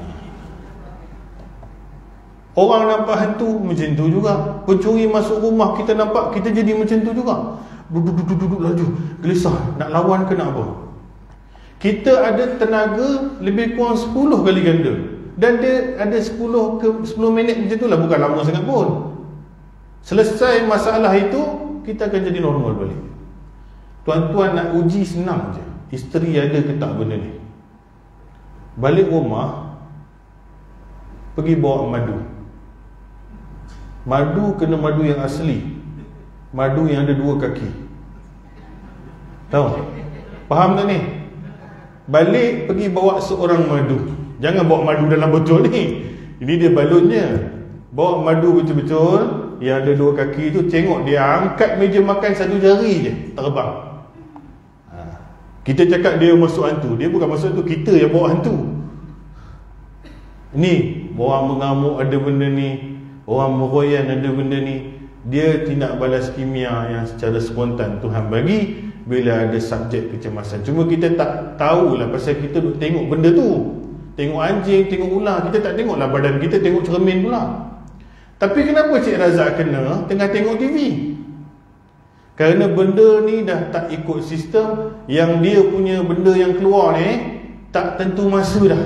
A: Orang nampak hantu Macam tu juga. Pencuri masuk rumah Kita nampak Kita jadi macam tu juga. Duduk-duduk laju. Gelisah. Nak lawan ke nak apa? Kita ada tenaga Lebih kurang 10 kali ganda dan dia ada 10 ke 10 minit macam tu lah bukan lama sangat pun. Selesai masalah itu kita akan jadi normal balik. Tuan-tuan nak uji senang je isteri ada ke tak benda ni. Balik rumah pergi bawa madu. Madu kena madu yang asli. Madu yang ada dua kaki. Tahu? Faham tak ni? Balik pergi bawa seorang madu Jangan bawa madu dalam botol ni. Ini dia balonnya. Bawa madu betul-betul. Yang ada dua kaki tu. Tengok dia angkat meja makan satu jari je. Terbang. Ha. Kita cakap dia masuk hantu. Dia bukan masuk hantu. Kita yang bawa hantu. Ni. Orang mengamuk ada benda ni. Orang meroyan ada benda ni. Dia tidak balas kimia yang secara spontan Tuhan bagi bila ada subjek kecemasan. Cuma kita tak tahulah pasal kita duk tengok benda tu. Tengok anjing, tengok ular Kita tak tengoklah badan kita Tengok cermin pula. Tapi kenapa Cik Razak kena Tengah tengok TV Kerana benda ni dah tak ikut sistem Yang dia punya benda yang keluar ni Tak tentu masa dah.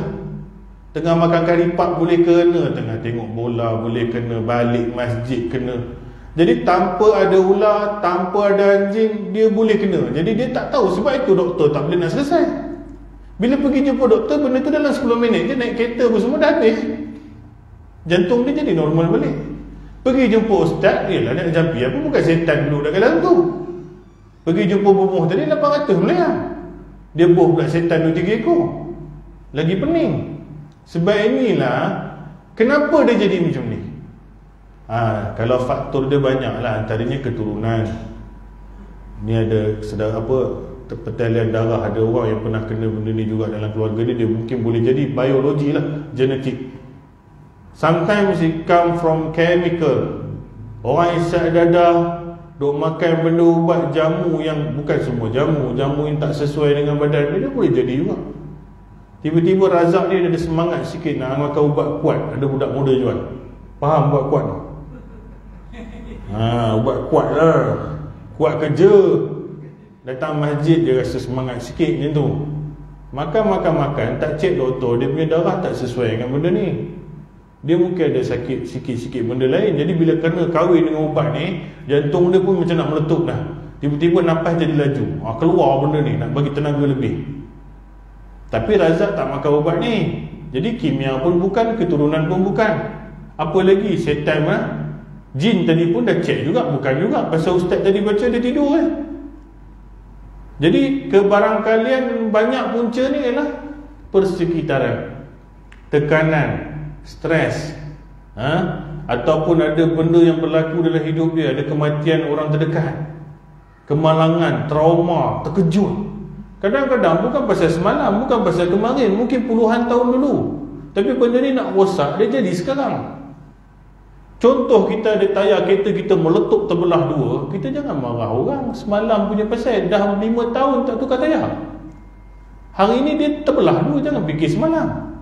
A: Tengah makan kari pak boleh kena Tengah tengok bola boleh kena Balik masjid kena. Jadi tanpa ada ular Tanpa ada anjing Dia boleh kena. Jadi dia tak tahu Sebab itu doktor tak boleh nak selesai bila pergi jumpa doktor Benda tu dalam 10 minit je Naik kereta pun semua dah habis. Jantung dia jadi normal balik. Pergi jumpa ustaz Dia lah nak jampi Apa bukan setan dulu dah dalam tu Pergi jumpa bumuh tadi 800 melihat Dia buh pula setan 2-3 ekor. Lagi pening. Sebab inilah Kenapa dia jadi macam ni? Ha, Kalau faktor dia banyak lah Antaranya keturunan. Ni ada sedar apa pertalian darah ada orang yang pernah kena benda ni juga dalam keluarga ni dia mungkin boleh jadi biologi lah genetik. Sometimes it come from chemical. Orang isap dadah duk makan benda ubat jamu yang bukan semua jamu jamu yang tak sesuai dengan badan dia, dia boleh jadi juga. Tiba-tiba razak dia ada semangat sikit nak makan ubat kuat. Ada budak muda jual. Faham ubat kuat ha, ubat kuat lah. Kuat kerja Datang masjid dia rasa semangat sikit macam tu. Makan-makan-makan Tak cek doktor Dia punya darah tak sesuai dengan benda ni. Dia mungkin ada sakit sikit-sikit benda lain. Jadi bila kena kahwin dengan ubat ni Jantung dia pun macam nak meletup dah. Tiba-tiba nafas jadi laju. Ha, Keluar benda ni Nak bagi tenaga lebih. Tapi Razak tak makan ubat ni. Jadi kimia pun bukan Keturunan pun bukan. Apa lagi? Setan ha? Jin tadi pun dah cek juga Bukan juga. Pasal ustaz tadi baca dia tidur eh jadi kebarangkalian banyak punca ni ialah persekitaran, tekanan, stres, ha? ataupun ada benda yang berlaku dalam hidup dia, ada kematian orang terdekat, kemalangan, trauma, terkejut. Kadang-kadang bukan pasal semalam, bukan pasal kemarin, mungkin puluhan tahun dulu. Tapi benda ni nak rosak, dia jadi sekarang. Contoh kita ada tayar kereta kita meletup terbelah dua Kita jangan marah. Orang Semalam punya pasal dah lima tahun tak tukar tayar. Hari ni dia terbelah dua Jangan fikir semalam.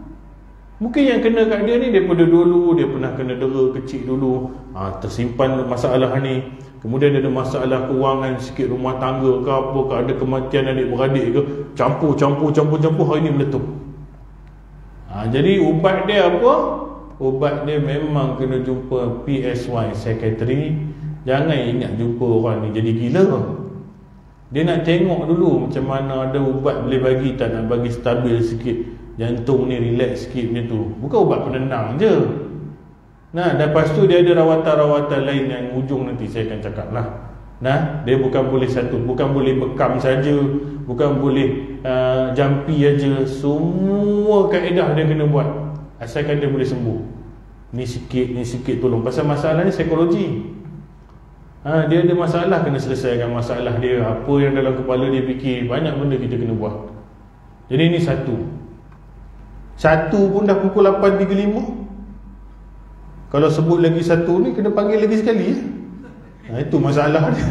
A: Mungkin yang kena kat dia ni daripada dulu Dia pernah kena dera kecil dulu. Ha, Tersimpan masalah ni. Kemudian ada masalah kewangan sikit rumah tangga ke apa ke Ada kematian adik-beradik ke Campur, campur, campur, campur Hari ni meletup. Ha, Jadi ubat dia apa? Ubat dia memang kena jumpa PSY secretary. Jangan ingat jumpa orang ni jadi gila. Dia nak tengok dulu macam mana ada ubat boleh bagi tak nak bagi stabil sikit. Jantung ni relax sikit macam tu. Bukan ubat penenang je. Nah, lepas tu dia ada rawatan-rawatan lain yang ujung nanti saya akan cakap lah. Nah, dia bukan boleh satu, bukan boleh bekam saja, bukan boleh uh, jampi aja. Semua kaedah dia kena buat. Asalkan dia boleh sembuh. Ni sikit, ni sikit tolong. Pasal masalah ni psikologi. Ha, dia ada masalah kena selesaikan masalah dia. Apa yang dalam kepala dia fikir, banyak benda kita kena buat. Jadi ni satu. Satu pun dah pukul 8.35. Kalau sebut lagi satu ni kena panggil lagi sekali ya. Ha, itu masalah dia.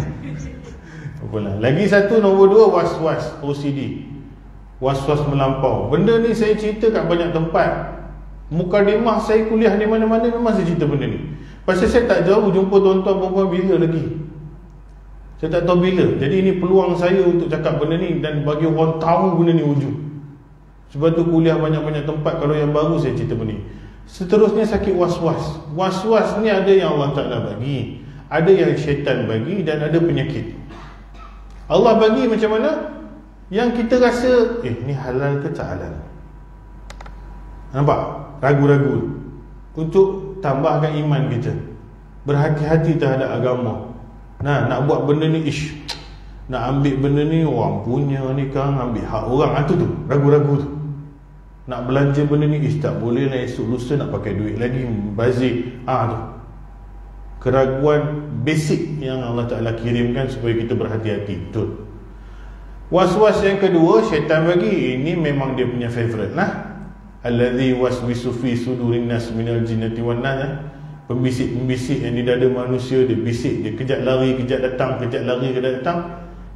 A: Apalah. Lagi satu nombor dua was-was OCD. Was-was melampau. Benda ni saya cerita kat banyak tempat. Muka Mukadimah saya kuliah di mana-mana memang saya cerita benda ni. Pasal saya tak jauh jumpa tuan-tuan perempuan bila lagi. Saya tak tahu bila. Jadi ini peluang saya untuk cakap benda ni dan bagi orang tahu benda ni wujud. Sebab tu kuliah banyak-banyak tempat kalau yang baru saya cerita benda ni. Seterusnya sakit was-was. Was-was ni ada yang Allah Ta'ala bagi. Ada yang syaitan bagi dan ada penyakit Allah bagi macam mana? Yang kita rasa Eh ni halal ke tak halal? Nampak? Ragu-ragu Untuk tambahkan iman kita. Berhati-hati terhadap agama. Nah, nak buat benda ni ish Nak ambil benda ni Orang punya ni kan Ambil hak orang. Ah, tu Ragu-ragu tu. Nak belanja benda ni Ish tak boleh lah Esok lusa nak pakai duit lagi Bazik Ah tu. Keraguan basic yang Allah Ta'ala kirimkan supaya kita berhati-hati. Betul. Was-was yang kedua syaitan bagi ini memang dia punya favourite lah alladhi waswisu fi sudurin nas minal jinnati wan nas eh. pembisik-pembisik yang di dada manusia dia bisik dia kejap lari kejap datang kejap lari kejap datang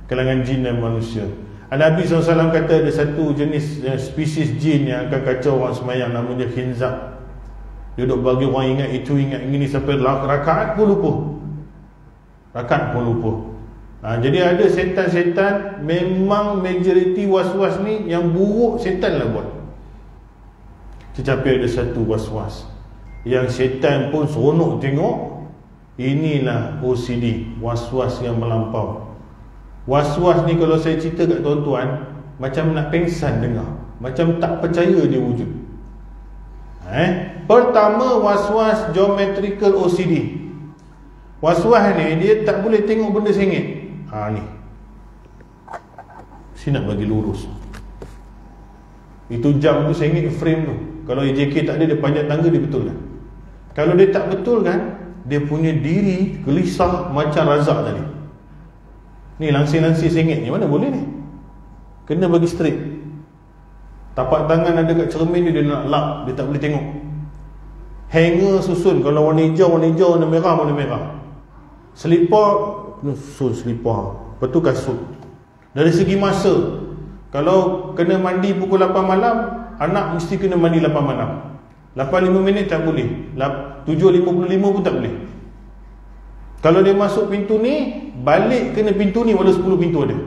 A: kalangan jin dan manusia Nabi SAW kata ada satu jenis eh, spesies jin yang akan kacau orang semayang namanya khinzab dia duk bagi orang ingat itu ingat ini sampai rakaat pun lupa. Rakaat pun lupa. Ha, jadi ada setan-setan memang majoriti was-was ni yang buruk setan lah buat. Tetapi ada satu was-was yang setan pun seronok tengok inilah OCD, was-was yang melampau. Was-was ni kalau saya cerita kat tuan-tuan macam nak pengsan dengar, macam tak percaya dia wujud. Eh? Pertama was-was geometrical OCD. Was-was ni dia tak boleh tengok benda sengit. Ha ni. Si nak bagi lurus. Itu jam tu sengit frame tu. Kalau AJK tak ada dia panjat tangga dia betul kan. Kalau dia tak betul kan, dia punya diri gelisah macam razak tadi. Ni langsir-langsir sengit ni mana boleh ni? Kena bagi straight. Tapak tangan ada kat cermin dia, dia nak lap, dia tak boleh tengok hanger susun kalau warna hijau warna hijau warna merah warna merah selipar susun selipar lepas tu kasut dari segi masa kalau kena mandi pukul 8 malam anak mesti kena mandi 8 malam. 8.5 minit tak boleh. 7.55 pun tak boleh. Kalau dia masuk pintu ni balik kena pintu ni walau 10 pintu ada.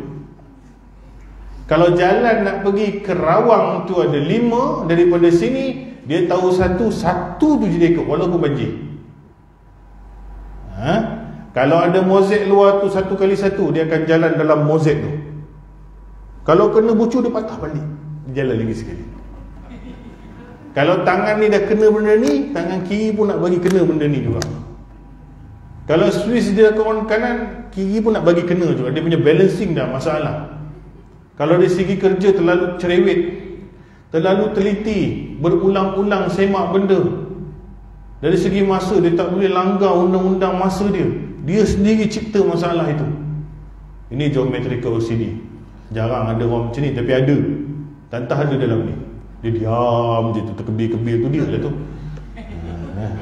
A: Kalau jalan nak pergi ke Rawang tu ada 5 daripada sini dia tahu satu Satu tu jadi ikut Walaupun banjir. Ha? Kalau ada mozaik luar tu Satu kali satu Dia akan jalan dalam mozaik tu Kalau kena bucu Dia patah balik. Dia jalan lagi sekali Kalau tangan ni dah kena benda ni Tangan kiri pun nak bagi kena benda ni juga. Kalau Swiss dia kawan kanan Kiri pun nak bagi kena juga. Dia punya balancing dah masalah. Kalau dari segi kerja terlalu cerewet Terlalu teliti Berulang-ulang semak benda. Dari segi masa Dia tak boleh langgar undang-undang masa dia. Dia sendiri cipta masalah itu. Ini geometrical OCD Jarang ada orang macam ni Tapi ada. Tantah ada dalam ni. Dia diam je tu Terkebir-kebir tu dia lah tu. Eh.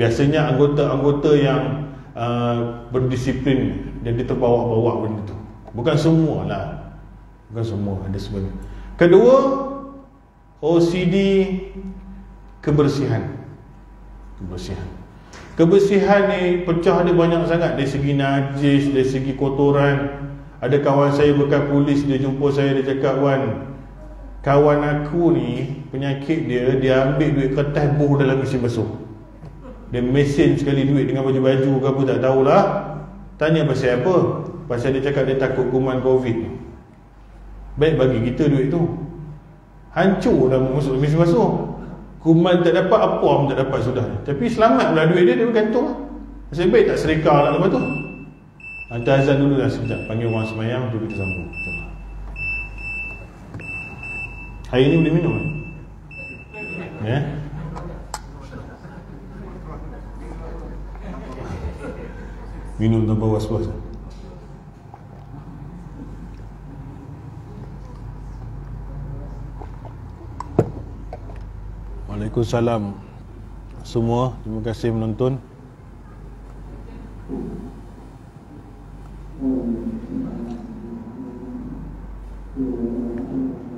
A: Biasanya anggota-anggota yang uh, Berdisiplin Dan dia terbawa-bawa benda tu. Bukan semua lah. Bukan semua Ada sebenarnya Kedua OCD kebersihan. Kebersihan. Kebersihan ni pecah dia banyak sangat. Dari segi najis dari segi kotoran ada kawan saya bekas polis dia jumpa saya dia cakap Wan kawan aku ni penyakit dia dia ambil duit kertas buh dalam mesin basuh dia mesin sekali duit dengan baju-baju ke apa tak tahulah. Tanya pasal apa? Pasal dia cakap dia takut kuman covid baik bagi kita duit tu. Hancur dah masuk mesin basuh Kuman tak dapat apa pun tak dapat sudah. Tapi selamat pula duit dia Dia bergantung Nasib baik tak serika lah lepas tu Hantar azan dulu lah sekejap Panggil orang semayang Tu kita sambung. Hari ni boleh minum eh? Ya? Minum tanpa was-was Waalaikumsalam Semua. Terima kasih menonton Om Namah Shivaya.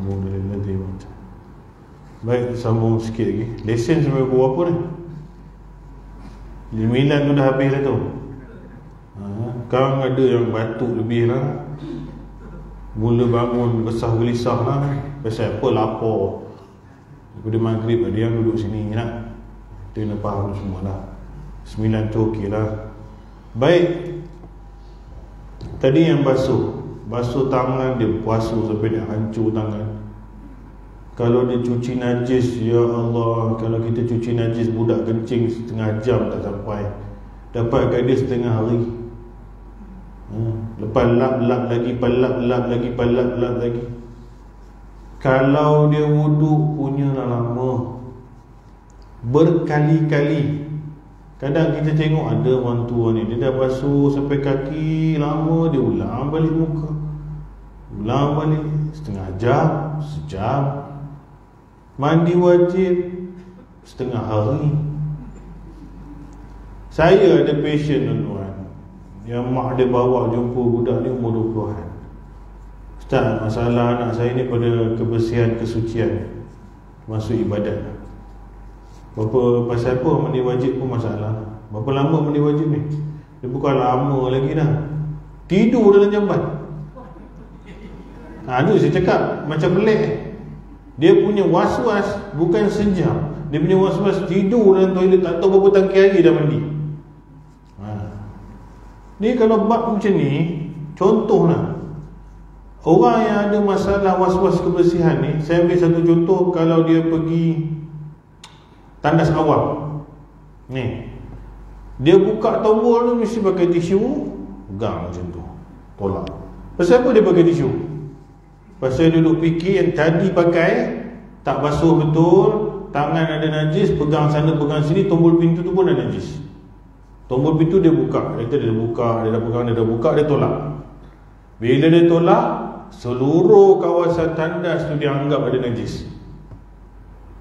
A: Aku boleh nanti macam Baik, sambung sikit lagi. Lesen sampai pukul berapa ni? Jemilan tu dah habis dah tu. Ha, Kau ada yang batuk lebih lah. Mula bangun besar gelisah lah. Pasal apa? Lapor Daripada maghrib ada yang duduk sini nak, lah Dia nak faham semua lah. Sembilan tu okey lah. Baik. Tadi yang basuh. Basuh tangan dia puasa sampai dia hancur tangan. Kalau dia cuci najis Ya Allah Kalau kita cuci najis budak kencing Setengah jam tak sampai. Dapatkan dia setengah hari. Ha. Lepas lap-lap lagi Palap-lap lagi Palap-lap lagi. Kalau dia wuduk punya lama Berkali-kali. Kadang kita tengok ada orang tua ni Dia dah basuh sampai kaki lama Dia ulang balik muka Ulang balik setengah jam Sejam. Mandi wajib Setengah hari. Saya ada passion tuan-tuan. Yang mak dia bawa jumpa budak ni umur 20-an Ustaz masalah anak saya ni pada kebersihan kesucian. Masuk ibadat Berapa pasal apa mandi wajib pun masalah. Berapa lama mandi wajib ni? Dia bukan lama lagi dah. Tidur dalam jamban Ha tu saya cakap Macam pelik. Dia punya was-was Bukan sejam Dia punya was-was tidur dalam toilet Tak tahu berapa tangki air dah mandi. Ha. Ni kalau bab macam ni Contoh lah Orang yang ada masalah was-was kebersihan ni Saya ambil satu contoh Kalau dia pergi tandas awam ni. Dia buka tombol tu mesti pakai tisu pegang macam tu. Tolak. Pasal apa dia pakai tisu pasal duduk fikir yang tadi pakai tak basuh betul tangan ada najis pegang sana pegang sini tombol pintu tu pun ada najis tombol pintu dia buka dia, dia buka dia dah pegang dia dah buka dia tolak bila dia tolak seluruh kawasan tandas tu dianggap ada najis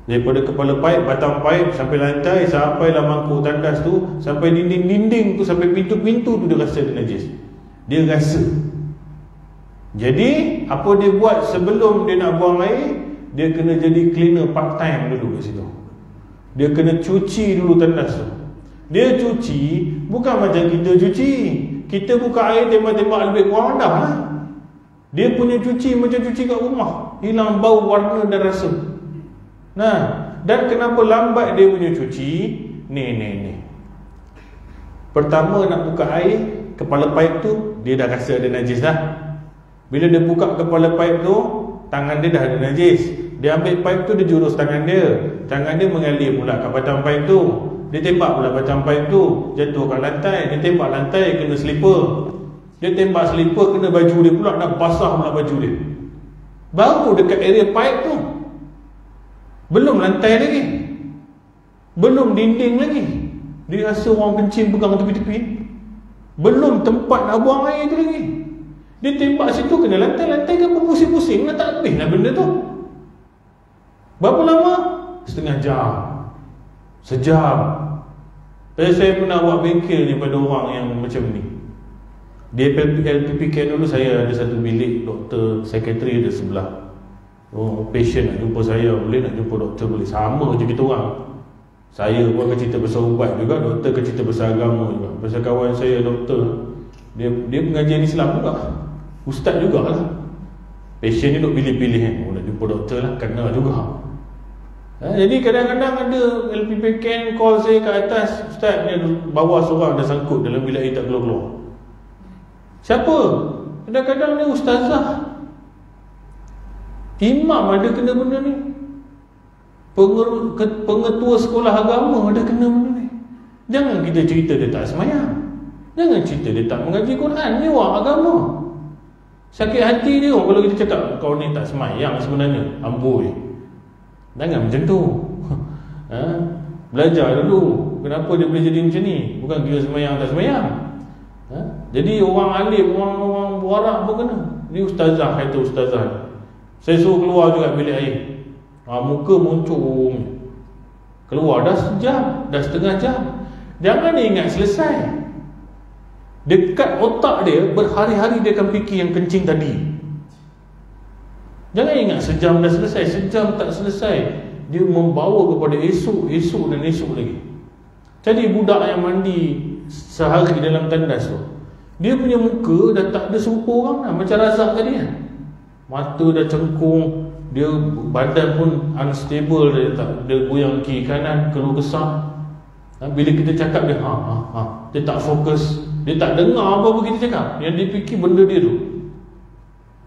A: daripada kepala paip, batang paip sampai lantai, sampai lah mangkuk tandas tu, sampai dinding-dinding tu, sampai pintu-pintu tu dia rasa dia najis. Dia rasa. Jadi, apa dia buat sebelum dia nak buang air, dia kena jadi cleaner part time dulu kat situ. Dia kena cuci dulu tandas tu. Dia cuci, bukan macam kita cuci. Kita buka air tembak-tembak lebih kurang dah lah. Dia punya cuci macam cuci kat rumah. Hilang bau, warna dan rasa. Nah, dan kenapa lambat dia punya cuci? Ni ni ni. Pertama nak buka air, kepala paip tu dia dah rasa ada najis dah. Bila dia buka kepala paip tu, tangan dia dah ada najis. Dia ambil paip tu dia jurus tangan dia. Tangan dia mengalir pula ke batang paip tu. Dia tembak pula batang paip tu, jatuh kat lantai. Dia tembak lantai kena slipper. Dia tembak slipper kena baju dia pula nak basah pula baju dia. Baru dekat area paip tu belum lantai lagi Belum dinding lagi Dia rasa orang kencing pegang tepi-tepi Belum tempat nak buang air tu lagi Dia tembak situ kena lantai-lantai kan pusing-pusing Nak tak habis lah benda tu. Berapa lama? Setengah jam. Sejam. Jadi saya pernah buat bengkel ni pada orang yang macam ni. Di LPPK dulu saya ada satu bilik Doktor sekretari ada sebelah. Oh, patient nak jumpa saya boleh nak jumpa doktor boleh. Sama je kita orang. Saya pun akan cerita pasal ubat juga doktor akan cerita pasal agama juga. Pasal kawan saya doktor dia dia pengajian Islam juga ustaz juga lah patient ni duk pilih-pilih kan oh, nak jumpa doktor lah kena juga. Ha, jadi kadang-kadang ada LPP Ken call saya ke atas ustaz ni bawa seorang dah sangkut dalam bilik air tak keluar-keluar. Siapa? kadang-kadang ni ustazah. Imam ada kena benda ni. Pengetua sekolah agama ada kena benda ni. Jangan kita cerita dia tak semayang. Jangan cerita dia tak mengaji Quran. Ni orang agama Sakit hati dia kalau kita cakap Kau ni tak semayang sebenarnya. Amboi Jangan macam tu. Ha? Belajar dulu. Kenapa dia boleh jadi macam ni? Bukan kira semayang tak semayang. Ha? Jadi orang alim Orang-orang warak pun kena. Ni ustazah kata ustazah. Saya suruh keluar juga bilik air. Ha, Muka muncul. Keluar dah sejam Dah setengah jam. Jangan ingat selesai Dekat otak dia Berhari-hari dia akan fikir yang kencing tadi. Jangan ingat sejam dah selesai Sejam tak selesai Dia membawa kepada esok Esok dan esok lagi. Jadi budak yang mandi Sehari dalam tandas tu Dia punya muka dah tak ada serupa orang lah. Macam razak tadi kan? Mata dah cengkung dia badan pun unstable dia tak dia goyang kiri kanan keluar kesah. Bila kita cakap dia ha, ha, ha, dia tak fokus dia tak dengar apa-apa kita cakap. Yang dia fikir benda dia tu.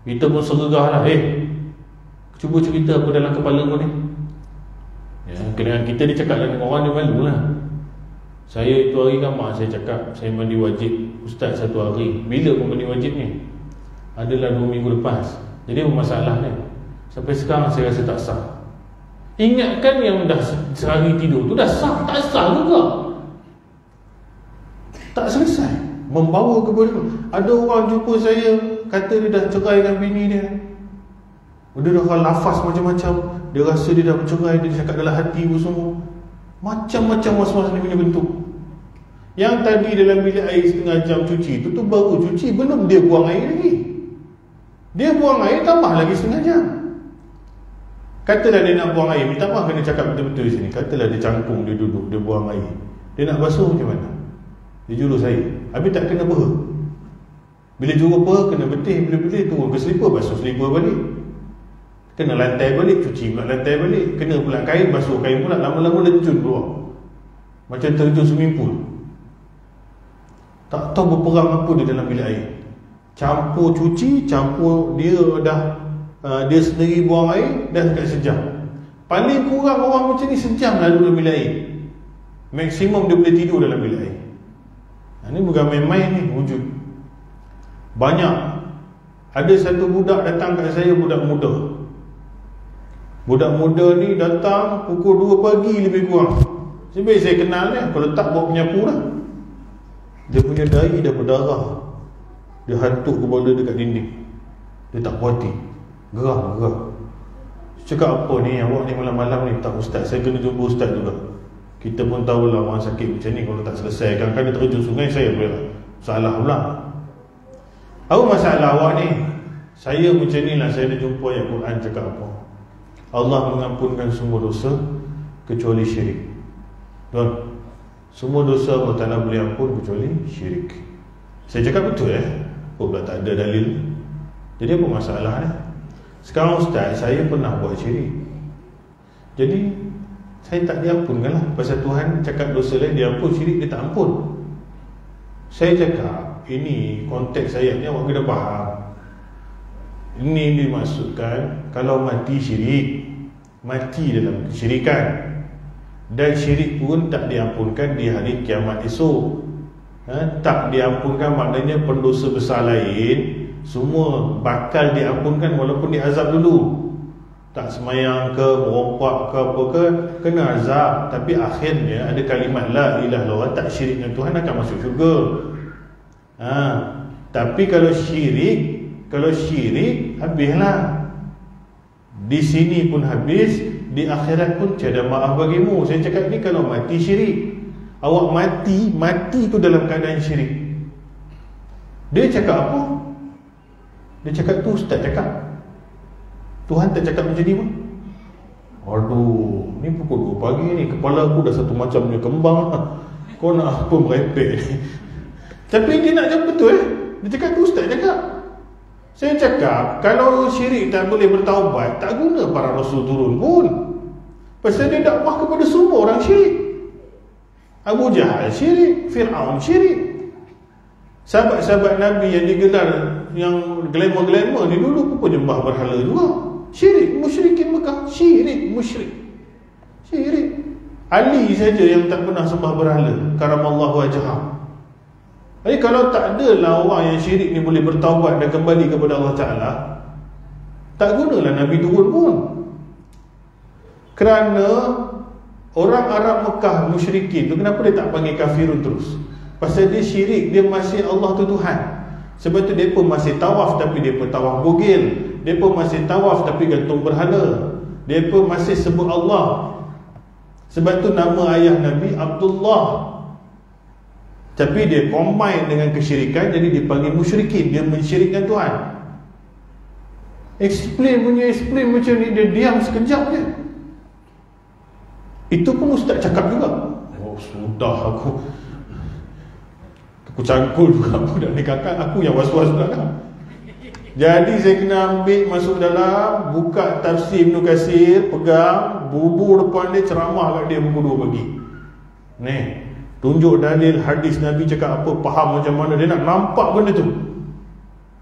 A: Kita pun sergah lah. Eh cuba cerita apa dalam kepala kau ni. Ya, kena kita dia cakap dengan orang dia malu lah. Saya itu hari kan mak saya cakap saya mandi wajib ustaz satu hari. Bila pun mandi wajib ni? Adalah dua minggu lepas. Jadi masalah ni Sampai sekarang saya rasa tak sah. Ingatkan yang dah sehari tidur tu dah sah. Tak sah juga. Tak selesai Membawa kepada Ada orang jumpa saya Kata dia dah cerai dengan bini dia. Dia dah lafaz macam-macam. Dia rasa dia dah bercerai Dia cakap dalam hati pun semua. Macam-macam was-was ni punya bentuk. Yang tadi dalam bilik air setengah jam cuci Itu tu baru cuci Belum dia buang air lagi. Dia buang air tambah lagi setengah jam. Katalah dia nak buang air Minta maaf kena cakap betul-betul sini. Katalah dia cangkung dia duduk Dia buang air. Dia nak basuh macam mana Dia jurus air Habis tak kena peha. Bila jurus peha Kena betih Bila-bila turun ke selipar Basuh selipar balik. Kena lantai balik Cuci pula lantai balik. Kena pula kain Basuh kain pula. Lama-lama lecun keluar. Macam terjun pool. Tak tahu berperang apa dia dalam bilik air. Campur cuci Campur dia dah uh, dia sendiri buang air dan dekat sejam. Paling kurang orang macam ni sejam lalu dalam bilik air. Maksimum dia boleh tidur dalam bilik air ini ha, bukan main-main ni wujud. Banyak. Ada satu budak datang kat saya budak muda. Budak muda ni datang pukul 2 pagi lebih kurang. Sebab saya kenal dia kalau tak bawa penyapu lah. Dia punya dahi dah berdarah. Dia hantuk kepala dekat dinding. Dia tak puati Gerah, gerah. Cakap apa ni, awak ni malam-malam ni? Tak ustaz. Saya kena jumpa ustaz juga. Kita pun tahu lah orang sakit macam ni kalau tak selesai. Kan kan dia terjun sungai, saya lah. Salah pula. Apa masalah awak ni? Saya macam ni lah, saya dah jumpa ayat Quran cakap apa. Allah mengampunkan semua dosa kecuali syirik. Tuan, semua dosa Allah Ta'ala boleh ampun kecuali syirik. Saya cakap betul eh? Oh, tak ada dalil. Jadi apa masalah ni? Sekarang ustaz saya pernah buat syirik Jadi Saya tak diampunkan lah Pasal Tuhan cakap dosa lain dia ampun. Syirik dia tak ampun. Saya cakap Ini konteks saya ni awak kena faham. Ini dimaksudkan Kalau mati syirik Mati dalam syirikan Dan syirik pun tak diampunkan Di hari kiamat esok. Ha? Tak diampunkan maknanya Pendosa besar lain semua bakal diampunkan walaupun diazab dulu tak semayang ke merompak ke apa ke kena azab. Tapi akhirnya ada kalimat la ilaha illallah tak syirik dengan Tuhan akan masuk syurga. Ha. tapi kalau syirik kalau syirik habislah. Di sini pun habis di akhirat pun tiada maaf bagimu. Saya cakap ni kalau mati syirik. Awak mati mati tu dalam keadaan syirik. Dia cakap apa? Dia cakap tu ustaz cakap Tuhan tak cakap macam ni pun. Aduh Ni pukul 2 pagi ni. Kepala aku dah satu macam punya kembang. Kau nak apa merepek ni? Tapi dia nak jawab betul eh? Dia cakap tu ustaz cakap. Saya cakap Kalau syirik tak boleh bertaubat Tak guna para rasul turun pun. Pasal dia dakwah kepada semua orang syirik. Abu Jahal syirik Fir'aun syirik. Sahabat-sahabat Nabi yang digelar yang glamour-glamour ni dulu pun penyembah berhala juga. Syirik musyrikin Mekah, syirik musyrik. Syirik. Ali saja yang tak pernah sembah berhala, karamallahu wajhah. Jadi kalau tak adalah orang yang syirik ni boleh bertaubat dan kembali kepada Allah Taala, tak gunalah Nabi turun pun. Kerana orang Arab Mekah musyrikin tu kenapa dia tak panggil kafirun terus? Pasal dia syirik, dia masih Allah tu Tuhan. Sebab tu mereka masih tawaf tapi mereka tawaf bugil Mereka masih tawaf tapi gantung berhala. Mereka masih sebut Allah. Sebab tu nama ayah Nabi Abdullah. Tapi dia combine dengan kesyirikan Jadi dipanggil musyrikin. Dia mensyirikkan Tuhan. Explain punya explain macam ni. Dia diam sekejap je. Itu pun ustaz cakap juga. Oh sudah aku. Aku cangkul juga. Budak ni kakak Aku yang was-was belakang Jadi saya kena ambil masuk dalam Buka tafsir Ibn Qasir Pegang Bubur depan dia ceramah kat dia Pukul 2 pagi. Ni Tunjuk dalil hadis Nabi cakap apa Faham macam mana. Dia nak nampak benda tu.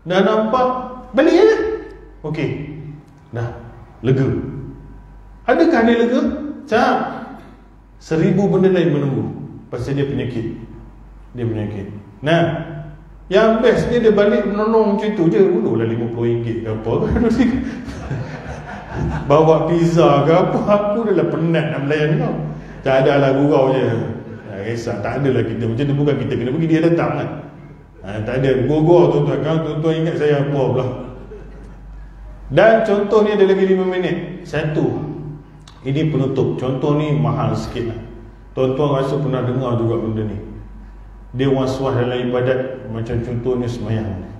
A: Dah nampak Balik je. Okey. Dah Lega. Adakah dia lega? Tak. Seribu benda lain menunggu. Pasal dia penyakit. Dia penyakit. Nah, yang best ni dia balik menolong macam tu je. Dulu lah RM50 ke apa. Bawa pizza ke apa. Aku dah lah penat nak melayan kau. Tak ada lah gurau je. Kisah. Tak ada lah kita. Macam tu bukan kita kena pergi. Dia datang kan. Ha, tak ada. Gogor tuan-tuan. Kan tuan-tuan ingat saya apa pula. Dan contoh ni ada lagi 5 minit. Satu. Ini penutup. Contoh ni mahal sikit lah. Tuan-tuan rasa pernah dengar juga benda ni. Dia was-was dalam ibadat macam contohnya semayang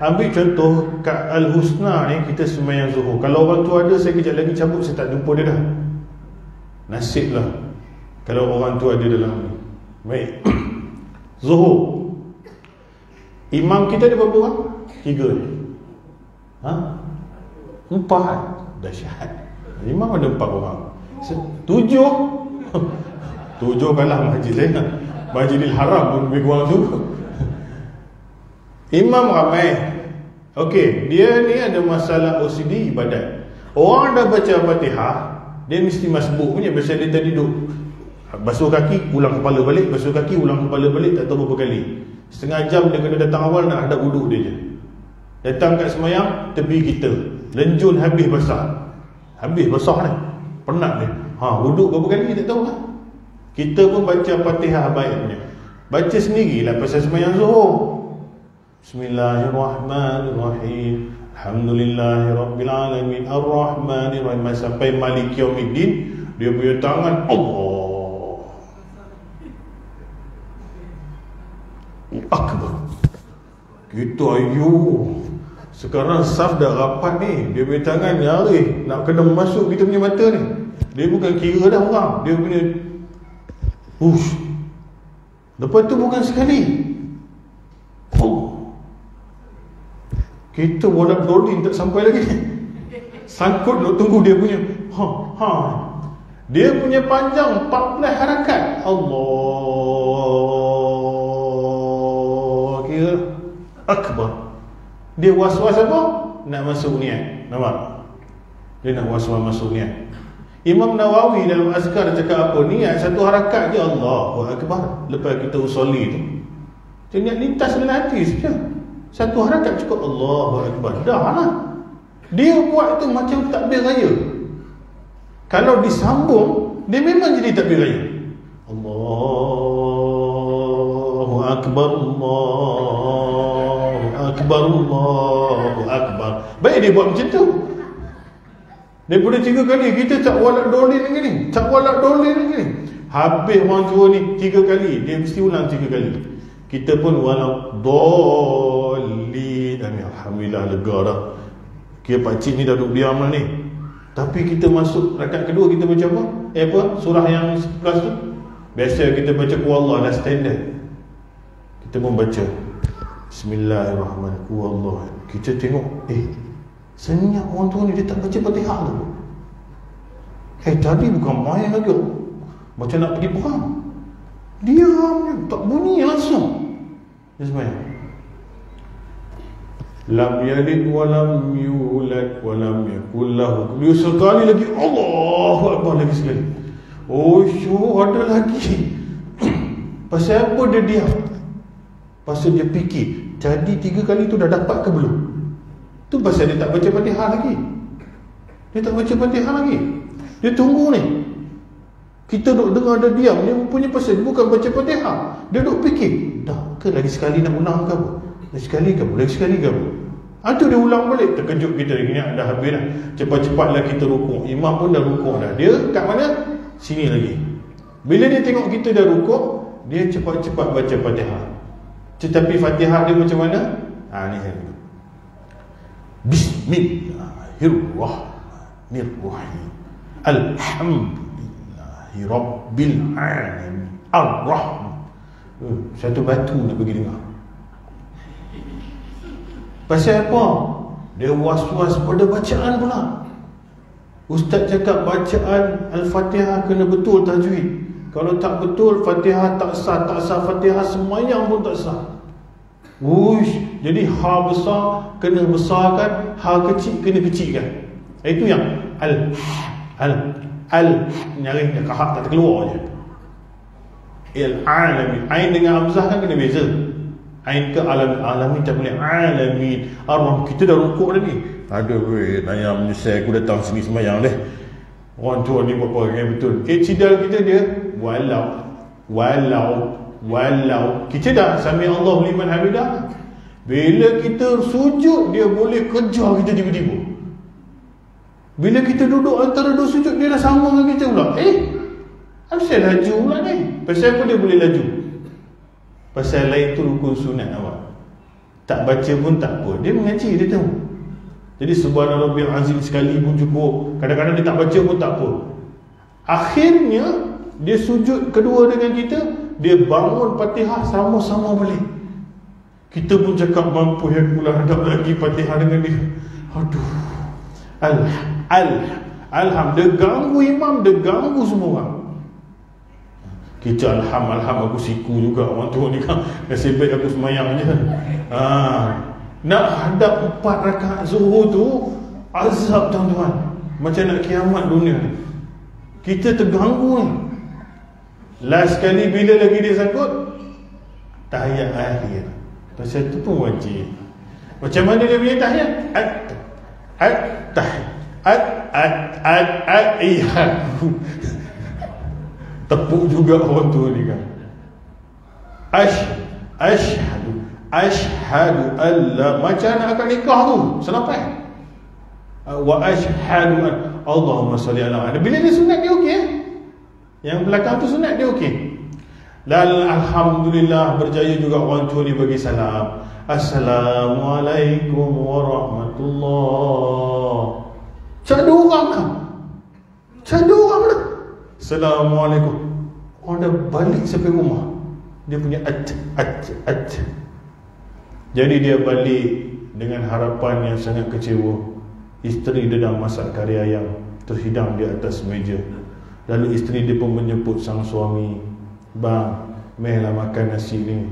A: Ambil contoh kat Al-Husna ni kita semayang zuhur. Kalau orang tu ada saya kejap lagi cabut saya tak jumpa dia dah. Nasib lah kalau orang tu ada dalam ni. Baik. zuhur. Imam kita ada berapa orang? Tiga ni. Ha? Empat. Dahsyat. Imam ada empat orang. Tujuh. Tujuh kalah majlis saya. Majlis haram pun lebih kurang tu. Imam ramai. Okey, dia ni ada masalah OCD ibadat. Orang dah baca Fatihah Dia mesti masbuk punya. Biasa dia tadi duduk Basuh kaki, ulang kepala balik. Basuh kaki, ulang kepala balik Tak tahu berapa kali. Setengah jam dia kena datang awal Nak ada uduk dia je. Datang kat semayang Tepi kita. Lenjun habis basah. Habis basah ni Penat ni Ha, uduk berapa kali tak tahu lah Kita pun baca Fatihah baik punya Baca sendirilah pasal semayang zuhur. Bismillahirrahmanirrahim. Alhamdulillahirrabbilalamin Ar-Rahmanirrahim. Sampai Malik Yawmiddin Dia punya tangan Allah! Akbar! Kita ayu Sekarang saf dah rapat ni. Dia punya tangan nyari Nak kena masuk kita punya mata ni. Dia bukan kira dah orang. Dia punya Ush. Lepas tu bukan sekali. Oh kita bola rolling tak sampai lagi. Sangkut nak tunggu dia punya. Ha, ha. Dia punya panjang 14 harakat. Allah Kira Akbar. Dia was-was apa? Nak masuk niat. Nampak? Dia nak was-was masuk niat Imam Nawawi dalam azkar cakap apa? Niat satu harakat je Allah Akbar. Lepas kita usoli tu. Dia niat lintas dalam hati saja satu harakat cukup Allahu Akbar. Dah lah. Dia buat itu macam takbir raya. Kalau disambung Dia memang jadi takbir raya. Allahu Akbar Allahu Akbar Allahu Akbar. Baik dia buat macam tu Daripada tiga kali Kita tak walak dolin lagi ni. Tak walak dolin lagi ni. Habis orang tua ni Tiga kali Dia mesti ulang tiga kali. Kita pun walau doli dan alhamdulillah lega dah. Kira pakcik ni dah duduk diam lah ni. Tapi kita masuk rakaat kedua kita baca apa? Eh apa? Surah yang sebelas tu? Biasa kita baca ku Allah dah standard kita pun baca. Bismillahirrahmanirrahim. Kita tengok eh senyap orang tua ni dia tak baca fatihah tu. Eh tadi bukan main lagi macam nak pergi perang. Diam je tak bunyi langsung. Ismail Lam yalid wa lam yulad wa lam yakul lahu Dia sekali lagi Allahu Akbar lagi sekali. Oh syuh ada lagi. Pasal apa dia diam? Pasal dia fikir Jadi tiga kali tu dah dapat ke belum Tu pasal dia tak baca fatihah lagi. Dia tak baca fatihah lagi. Dia tunggu ni. Kita duk dengar dia diam. Dia punya pasal bukan baca fatihah. Dia duk fikir Dah ke lagi sekali nak menang ke apa? Lagi sekali ke apa? Lagi sekali ke apa? Itu dia ulang balik. Terkejut kita Ini dah habis dah. Cepat-cepatlah kita rukuk. Imam pun dah rukuk dah. Dia kat mana? Sini lagi. Bila dia tengok kita dah rukuk Dia cepat-cepat baca fatihah. Tetapi fatihah dia macam mana? Ha ni saya Bismillahirrahmanirrahim. Alhamdulillah Alhamdulillahi Rabbil Alamin Ar-Rahman. Uh, Satu batu nak pergi dengar. Pasal apa? Dia was-was pada bacaan pula. Ustaz cakap bacaan Al-Fatihah kena betul tajwid. Kalau tak betul Fatihah tak sah Tak sah. Fatihah semuanya pun tak sah Wush, jadi ha besar kena besarkan, ha kecil kena kecilkan. Itu yang al al al. Nyari dia kahak tak terkeluar je. Il alami ain dengan hamzah kan kena beza. Ain ke alam alami tak boleh. Alamin. Arwah kita dah rukuk dah ni. Ada weh naya menyesal aku datang sini semayang deh. Orang tua ni buat perangai betul. Cidal kita dia Walau Walau Walau Kita dah Sami Allah liman hamidah Bila kita sujud Dia boleh kejar kita tiba-tiba. Bila kita duduk antara dua sujud Dia dah sama dengan kita pula. Eh Asal laju pula ni? Pasal apa dia boleh laju? Pasal lain tu rukun sunat awak. Tak baca pun tak apa. Dia mengaji dia tahu. Jadi subhanallah bin azim sekali pun cukup. Kadang-kadang dia tak baca pun tak apa. Akhirnya Dia sujud kedua dengan kita dia bangun Fatihah sama-sama balik kita pun cakap mampu yang pula hadap lagi Fatihah dengan dia. Aduh. Al al alham dia ganggu imam dia ganggu semua orang. Kita alham alham aku siku juga. Orang tua ni kan nasib baik aku semayang je ha. nak hadap empat rakaat zuhur tu azab tuan-tuan. Macam nak kiamat dunia ni. Kita terganggu ni Last sekali bila lagi dia sangkut? Tahiyat akhir. Pasal tu pun wajib. Macam mana dia punya tahiyat? At At Tahiyat At At At At Tepuk juga orang tua ni kan. Ash Ashhadu Ashhadu Allah Macam nak akan nikah tu? Selapai Wa ashhadu Allahumma salli ala Bila dia sunat dia okey? eh? Yang belakang tu sunat dia okey. Dan alhamdulillah berjaya juga orang tua ni bagi salam. Assalamualaikum warahmatullahi. Cak dua orang kan? Cak dua orang lah. Assalamualaikum. Orang dah balik sampai rumah. Dia punya at at at. Jadi dia balik dengan harapan yang sangat kecewa. Isteri dia dah masak kari ayam terhidang di atas meja. Lalu isteri dia pun menyebut sang suami Bang, mehlah makan nasi ni.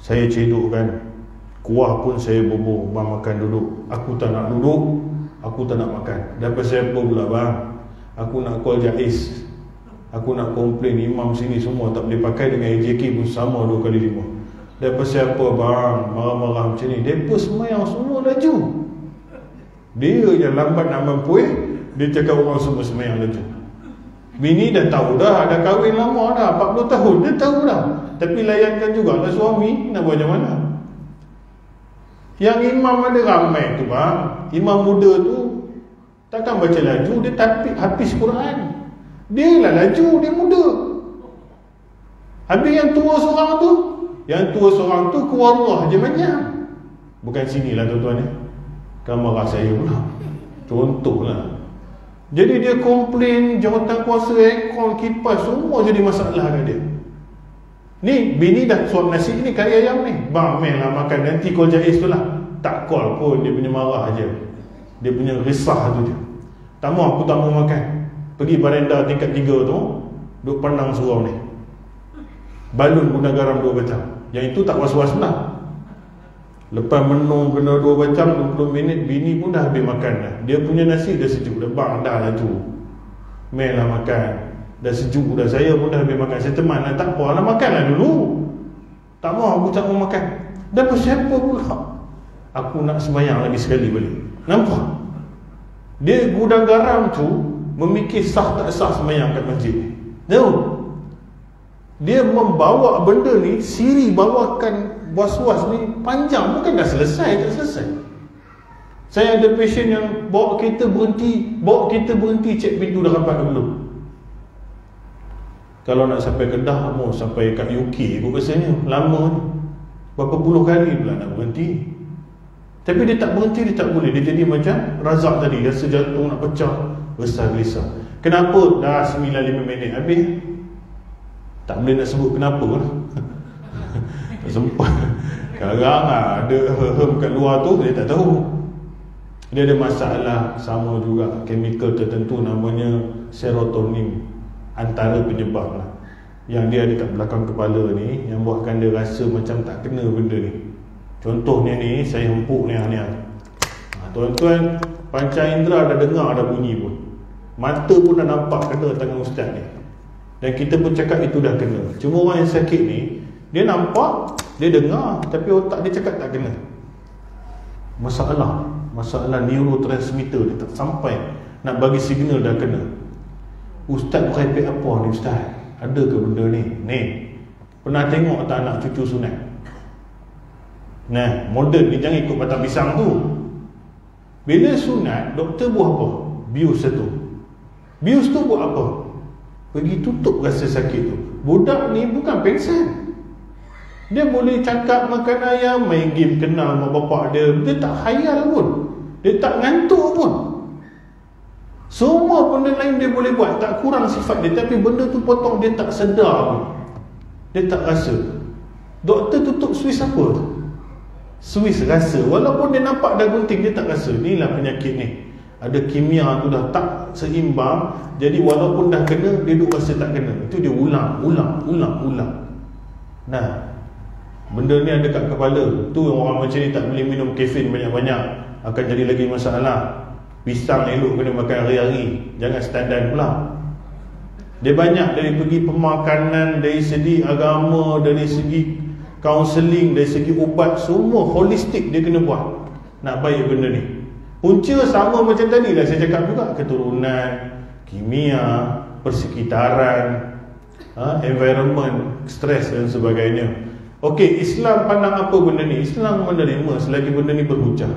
A: Saya ceduk kan? Kuah pun saya bubur Bang makan duduk. Aku tak nak duduk Aku tak nak makan. Dapat saya apa pula bang. Aku nak call Jais Aku nak komplain imam sini semua Tak boleh pakai dengan AJK pun sama dua kali lima. Dapat saya apa bang? Marah-marah macam ni. Mereka semayang semua laju. Dia yang lambat nak mampu eh Dia cakap orang semua semayang laju Bini dah tahu dah, dah kahwin lama dah, 40 tahun, dia tahu dah. Tapi layankan juga lah suami, nak buat macam mana? Yang imam ada ramai tu bang, imam muda tu, takkan baca laju, dia tapi habis Quran. Dia lah laju, dia muda. Habis yang tua seorang tu, yang tua seorang tu keluar Allah je banyak. Bukan sini lah tuan-tuan ya. Kamar saya pula. Contohlah. Jadi dia komplain jawatan kuasa aircon, kipas semua jadi masalah dengan dia. Ni bini dah suap nasi ni kari ayam ni. Bang main lah makan nanti kau jahis tu lah. Tak call pun dia punya marah je. Dia punya risah tu je. Tak mau aku tak mau makan. Pergi barenda tingkat tiga tu, duk pandang surau ni. Balun guna garam dua batang. Yang itu tak was-was lah. Lepas menung kena dua macam 20 minit Bini pun dah habis makan dah. Dia punya nasi dah sejuk Dah bang dah lah tu. Main lah makan. Dah sejuk dah Saya pun dah habis makan. Saya teman lah Tak apa lah makan lah dulu. Tak mau aku tak mau makan. Dah siapa pula? Aku nak sembahyang lagi sekali balik. Nampak? Dia gudang garam tu Memikir sah tak sah sembahyang kat masjid. Tahu Dia membawa benda ni Siri bawakan was-was ni panjang. Bukan dah selesai tak selesai. Saya ada patient yang bawa kereta berhenti bawa kereta berhenti cek pintu dah rapat belum kalau nak sampai Kedah mau sampai kat UK pun rasanya lama berapa puluh kali pula nak berhenti. Tapi dia tak berhenti dia tak boleh. Dia jadi macam razak tadi rasa jantung nak pecah besar gelisah. Kenapa? Dah 9-5 minit habis. Tak boleh nak sebut kenapa lah sempat Sekarang lah. Ada hem kat luar tu Dia tak tahu. Dia ada masalah sama juga. Chemical tertentu namanya Serotonin. Antara penyebab lah. Yang dia ada kat belakang kepala ni Yang buatkan dia rasa macam tak kena benda ni. Contohnya ni Saya hempuk ni ni ha, Tuan-tuan Panca indera dah dengar dah bunyi pun. Mata pun dah nampak kena tangan ustaz ni. Dan kita pun cakap itu dah kena. Cuma orang yang sakit ni dia nampak, dia dengar Tapi otak dia cakap tak kena. Masalah Masalah neurotransmitter dia tak sampai Nak bagi signal dah kena. Ustaz berkepit apa ni Ustaz? Ada ke benda ni? Ni Pernah tengok tak anak cucu sunat? Nah modern ni jangan ikut batang pisang tu. Bila sunat Doktor buat apa? Bius satu. Bius tu buat apa? Pergi tutup rasa sakit tu. Budak ni bukan pengsan Dia boleh cakap makan ayam Main game kenal mak bapak dia. Dia tak hayal pun. Dia tak ngantuk pun. Semua benda lain dia boleh buat. Tak kurang sifat dia Tapi benda tu potong dia tak sedar pun. Dia tak rasa. Doktor tutup Swiss apa Swiss rasa. Walaupun dia nampak dah gunting Dia tak rasa. Inilah penyakit ni. Ada kimia tu dah tak seimbang. Jadi walaupun dah kena dia duk rasa tak kena. Itu dia ulang ulang ulang ulang. Nah benda ni ada kat kepala. Tu orang macam ni tak boleh minum kafein banyak-banyak. Akan jadi lagi masalah. Pisang elok kena makan hari-hari. Jangan standar pula. Dia banyak dari pergi pemakanan dari segi agama dari segi kaunseling dari segi ubat. Semua holistik dia kena buat. Nak baik benda ni. Punca sama macam tadi lah saya cakap juga. Keturunan, kimia, persekitaran ha, Environment, stres dan sebagainya Okey, Islam pandang apa benda ni? Islam menerima selagi benda ni berhujah.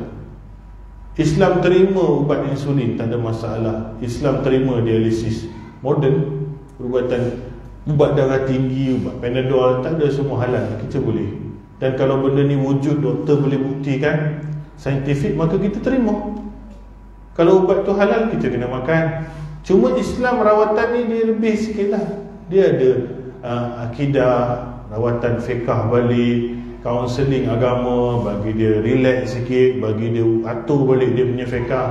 A: Islam terima ubat insulin, tak ada masalah. Islam terima dialisis Modern, perubatan Ubat darah tinggi, ubat panadol Tak ada semua halal, kita boleh. Dan kalau benda ni wujud, doktor boleh buktikan saintifik maka kita terima. Kalau ubat tu halal kita kena makan. Cuma Islam rawatan ni dia lebih sikit lah. Dia ada uh, akidah rawatan fiqah balik kaunseling agama bagi dia relax sikit bagi dia atur balik dia punya fiqah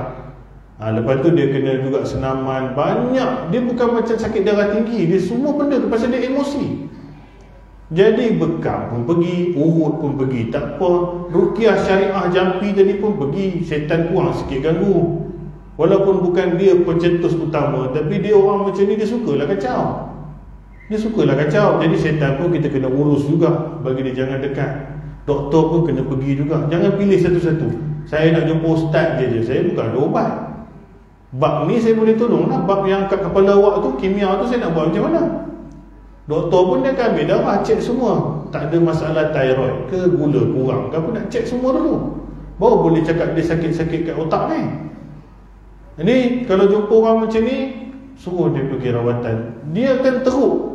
A: ha, lepas tu dia kena juga senaman banyak dia bukan macam sakit darah tinggi dia semua benda tu pasal dia emosi jadi bekam pun pergi, urut pun pergi, tak apa. Rukiah syariah jampi tadi pun pergi, syaitan kurang sikit ganggu. Walaupun bukan dia pencetus utama, tapi dia orang macam ni dia sukalah kacau. Dia sukalah kacau. Jadi syaitan pun kita kena urus juga bagi dia jangan dekat. Doktor pun kena pergi juga. Jangan pilih satu-satu. Saya nak jumpa ustaz je je. Saya bukan ada ubat. Bab ni saya boleh tolong lah. Bab yang kat kepala awak tu, kimia tu saya nak buat macam mana? Doktor pun dia akan ambil darah Cek semua Tak ada masalah thyroid ke Gula kurang ke Nak cek semua dulu Baru boleh cakap dia sakit-sakit kat otak ni Ini kalau jumpa orang macam ni Suruh dia pergi rawatan Dia akan teruk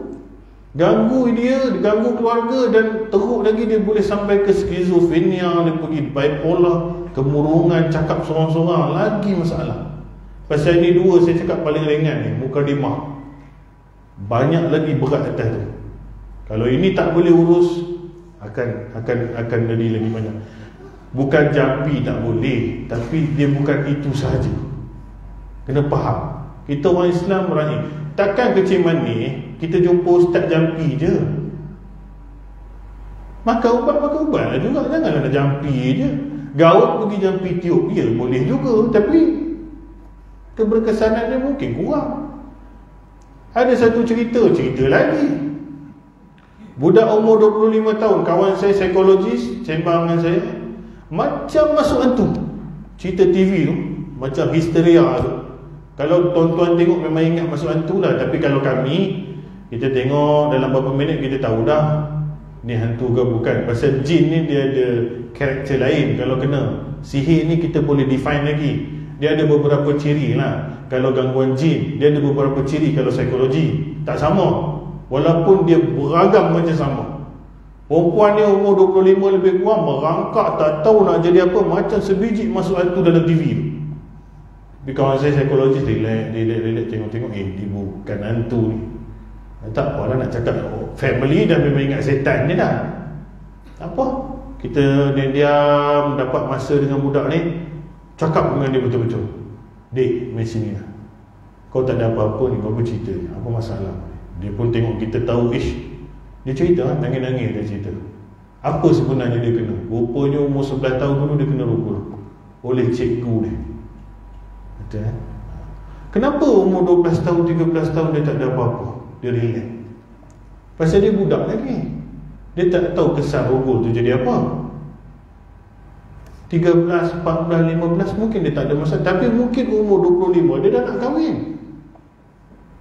A: Ganggu dia Ganggu keluarga Dan teruk lagi dia boleh sampai ke skizofrenia Dia pergi bipolar Kemurungan Cakap sorang-sorang Lagi masalah. Pasal ini dua saya cakap paling ringan ni Muka dimah banyak lagi berat atas tu. Kalau ini tak boleh urus akan akan akan jadi lagi banyak. Bukan jampi tak boleh tapi dia bukan itu sahaja. Kena faham. Kita orang Islam orang ni takkan kecil manis kita jumpa ustaz jampi je maka ubat maka ubat lah juga janganlah nak jampi je gaut pergi jampi tiup ya boleh juga tapi keberkesanan dia mungkin kurang ada satu cerita, cerita lagi. Budak umur 25 tahun, kawan saya psikologis, sembang dengan saya. Macam masuk hantu. Cerita TV tu, macam histeria tu. Kalau tuan-tuan tengok memang ingat masuk hantu lah. Tapi kalau kami, kita tengok dalam beberapa minit kita tahu dah. Ni hantu ke bukan. Pasal jin ni dia ada karakter lain kalau kena. Sihir ni kita boleh define lagi. Dia ada beberapa ciri lah kalau gangguan jin dia ada beberapa ciri kalau psikologi tak sama walaupun dia beragam macam sama perempuan ni umur 25 lebih kurang merangkak tak tahu nak jadi apa macam sebiji masuk itu dalam TV tapi kawan saya psikologi relax relax relax tengok-tengok eh dia bukan hantu ni tak apa lah nak cakap oh, family dah memang ingat setan ni dah. Apa? Kita diam-diam dapat masa dengan budak ni cakap dengan dia betul-betul. Dek, mari sini lah. Kau tak ada apa-apa ni, kau pun cerita Apa masalah? Dia pun tengok kita tahu Ish. Dia cerita, nangis-nangis dia cerita. Apa sebenarnya dia kena? Rupanya umur 11 tahun dulu dia kena rupa Oleh cikgu dia. Betul eh? Kenapa umur 12 tahun, 13 tahun dia tak ada apa-apa Dia relax Pasal dia budak lagi. Dia tak tahu kesan rogol tu jadi apa. 13, 14, 15 mungkin dia tak ada masalah tapi mungkin umur 25 dia dah nak kahwin.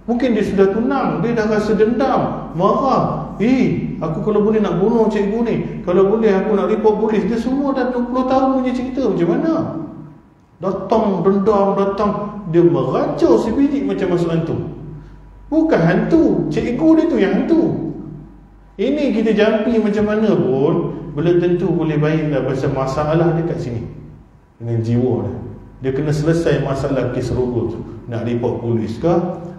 A: Mungkin dia sudah tunang dia dah rasa dendam marah. Eh aku kalau boleh nak bunuh cikgu ni kalau boleh aku nak report polis dia semua dah 20 tahun punya cerita macam mana? Datang dendam datang. Dia meracau si biji macam masuk hantu bukan hantu. Cikgu dia tu yang hantu. Ini kita jampi macam mana pun belum tentu boleh baik dah pasal masalah dia kat sini. Dengan jiwa dia. Dia kena selesai masalah kes robot tu. Nak report polis ke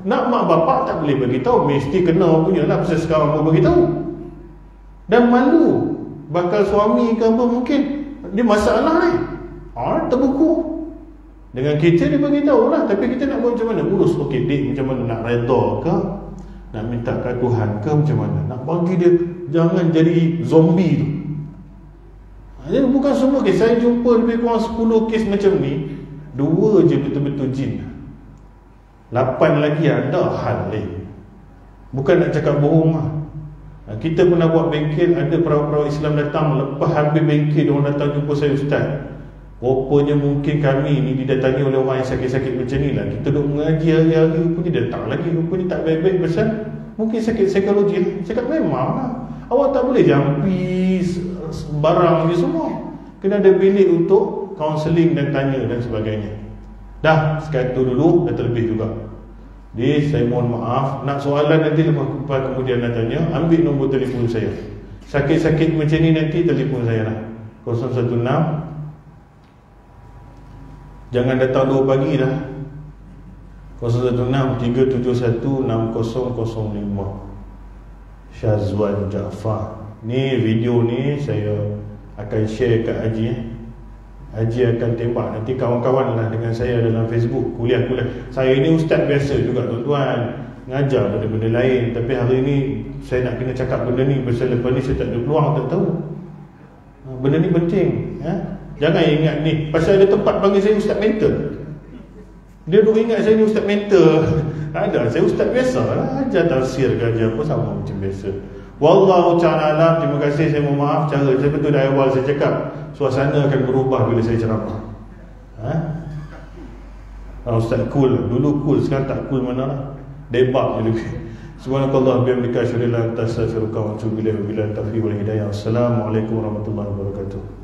A: nak mak bapak tak boleh bagi tahu mesti kena punya lah pasal sekarang mau bagi tahu dan malu. Bakal suami ke apa mungkin. Dia masalah ni. Ha, terbuku dengan kita dia bagi tahu lah tapi kita nak buat macam mana? Urus okey dik macam mana? Nak reda ke? Nak minta kat Tuhan ke? Macam mana? Nak bagi dia jangan jadi zombie tu. Jadi bukan semua kes. Saya jumpa lebih kurang 10 kes macam ni Dua je betul-betul jin. Lapan lagi ada hal lain. Bukan nak cakap bohong lah. Ha, Kita pernah buat bengkel Ada perawat-perawat Islam datang Lepas habis bengkel Dia datang jumpa saya Ustaz Rupanya mungkin kami ni Didatangi oleh orang yang sakit-sakit macam ni lah. Kita duduk mengaji hari-hari Rupanya datang lagi Rupanya tak baik-baik Pasal mungkin sakit psikologi. Saya kata memang lah. Awak tak boleh jampis barang ni semua. Kena ada bilik untuk kaunseling dan tanya dan sebagainya. Dah sekat tu dulu dah terlebih juga. Jadi saya mohon maaf. Nak soalan nanti lepas kemudian nak tanya ambil nombor telefon saya. Sakit-sakit macam ni nanti telefon saya lah. 016 jangan datang 2 pagi dah. 016 371 6005 Syazwan Jaafar Ni video ni saya akan share kat Haji eh. Haji akan tembak Nanti kawan-kawan lah dengan saya dalam Facebook. Kuliah-kuliah Saya ni ustaz biasa juga tuan-tuan. Ngajar pada benda lain. Tapi hari ni saya nak kena cakap benda ni. Pasal lepas ni saya tak ada peluang tak tahu. Ha, Benda ni penting eh? Jangan ingat ni. Pasal ada tempat panggil saya ustaz mental Dia duk ingat saya ni ustaz mental Ada, saya ustaz biasa lah. Ajar tafsir ke ajar apa sama macam biasa. Wallahu ta'ala alam. Terima kasih. Saya mohon maaf. Cara saya betul dari awal saya cakap Suasana akan berubah bila saya ceramah. Ha? Ah, Ustaz cool Dulu cool sekarang tak cool mana lah. Debak je lebih Subhanakallah. Bihamdika. Syurillah tasafirukah wa tubilai wa bilai taufiq wal hidayah. Assalamualaikum warahmatullahi wabarakatuh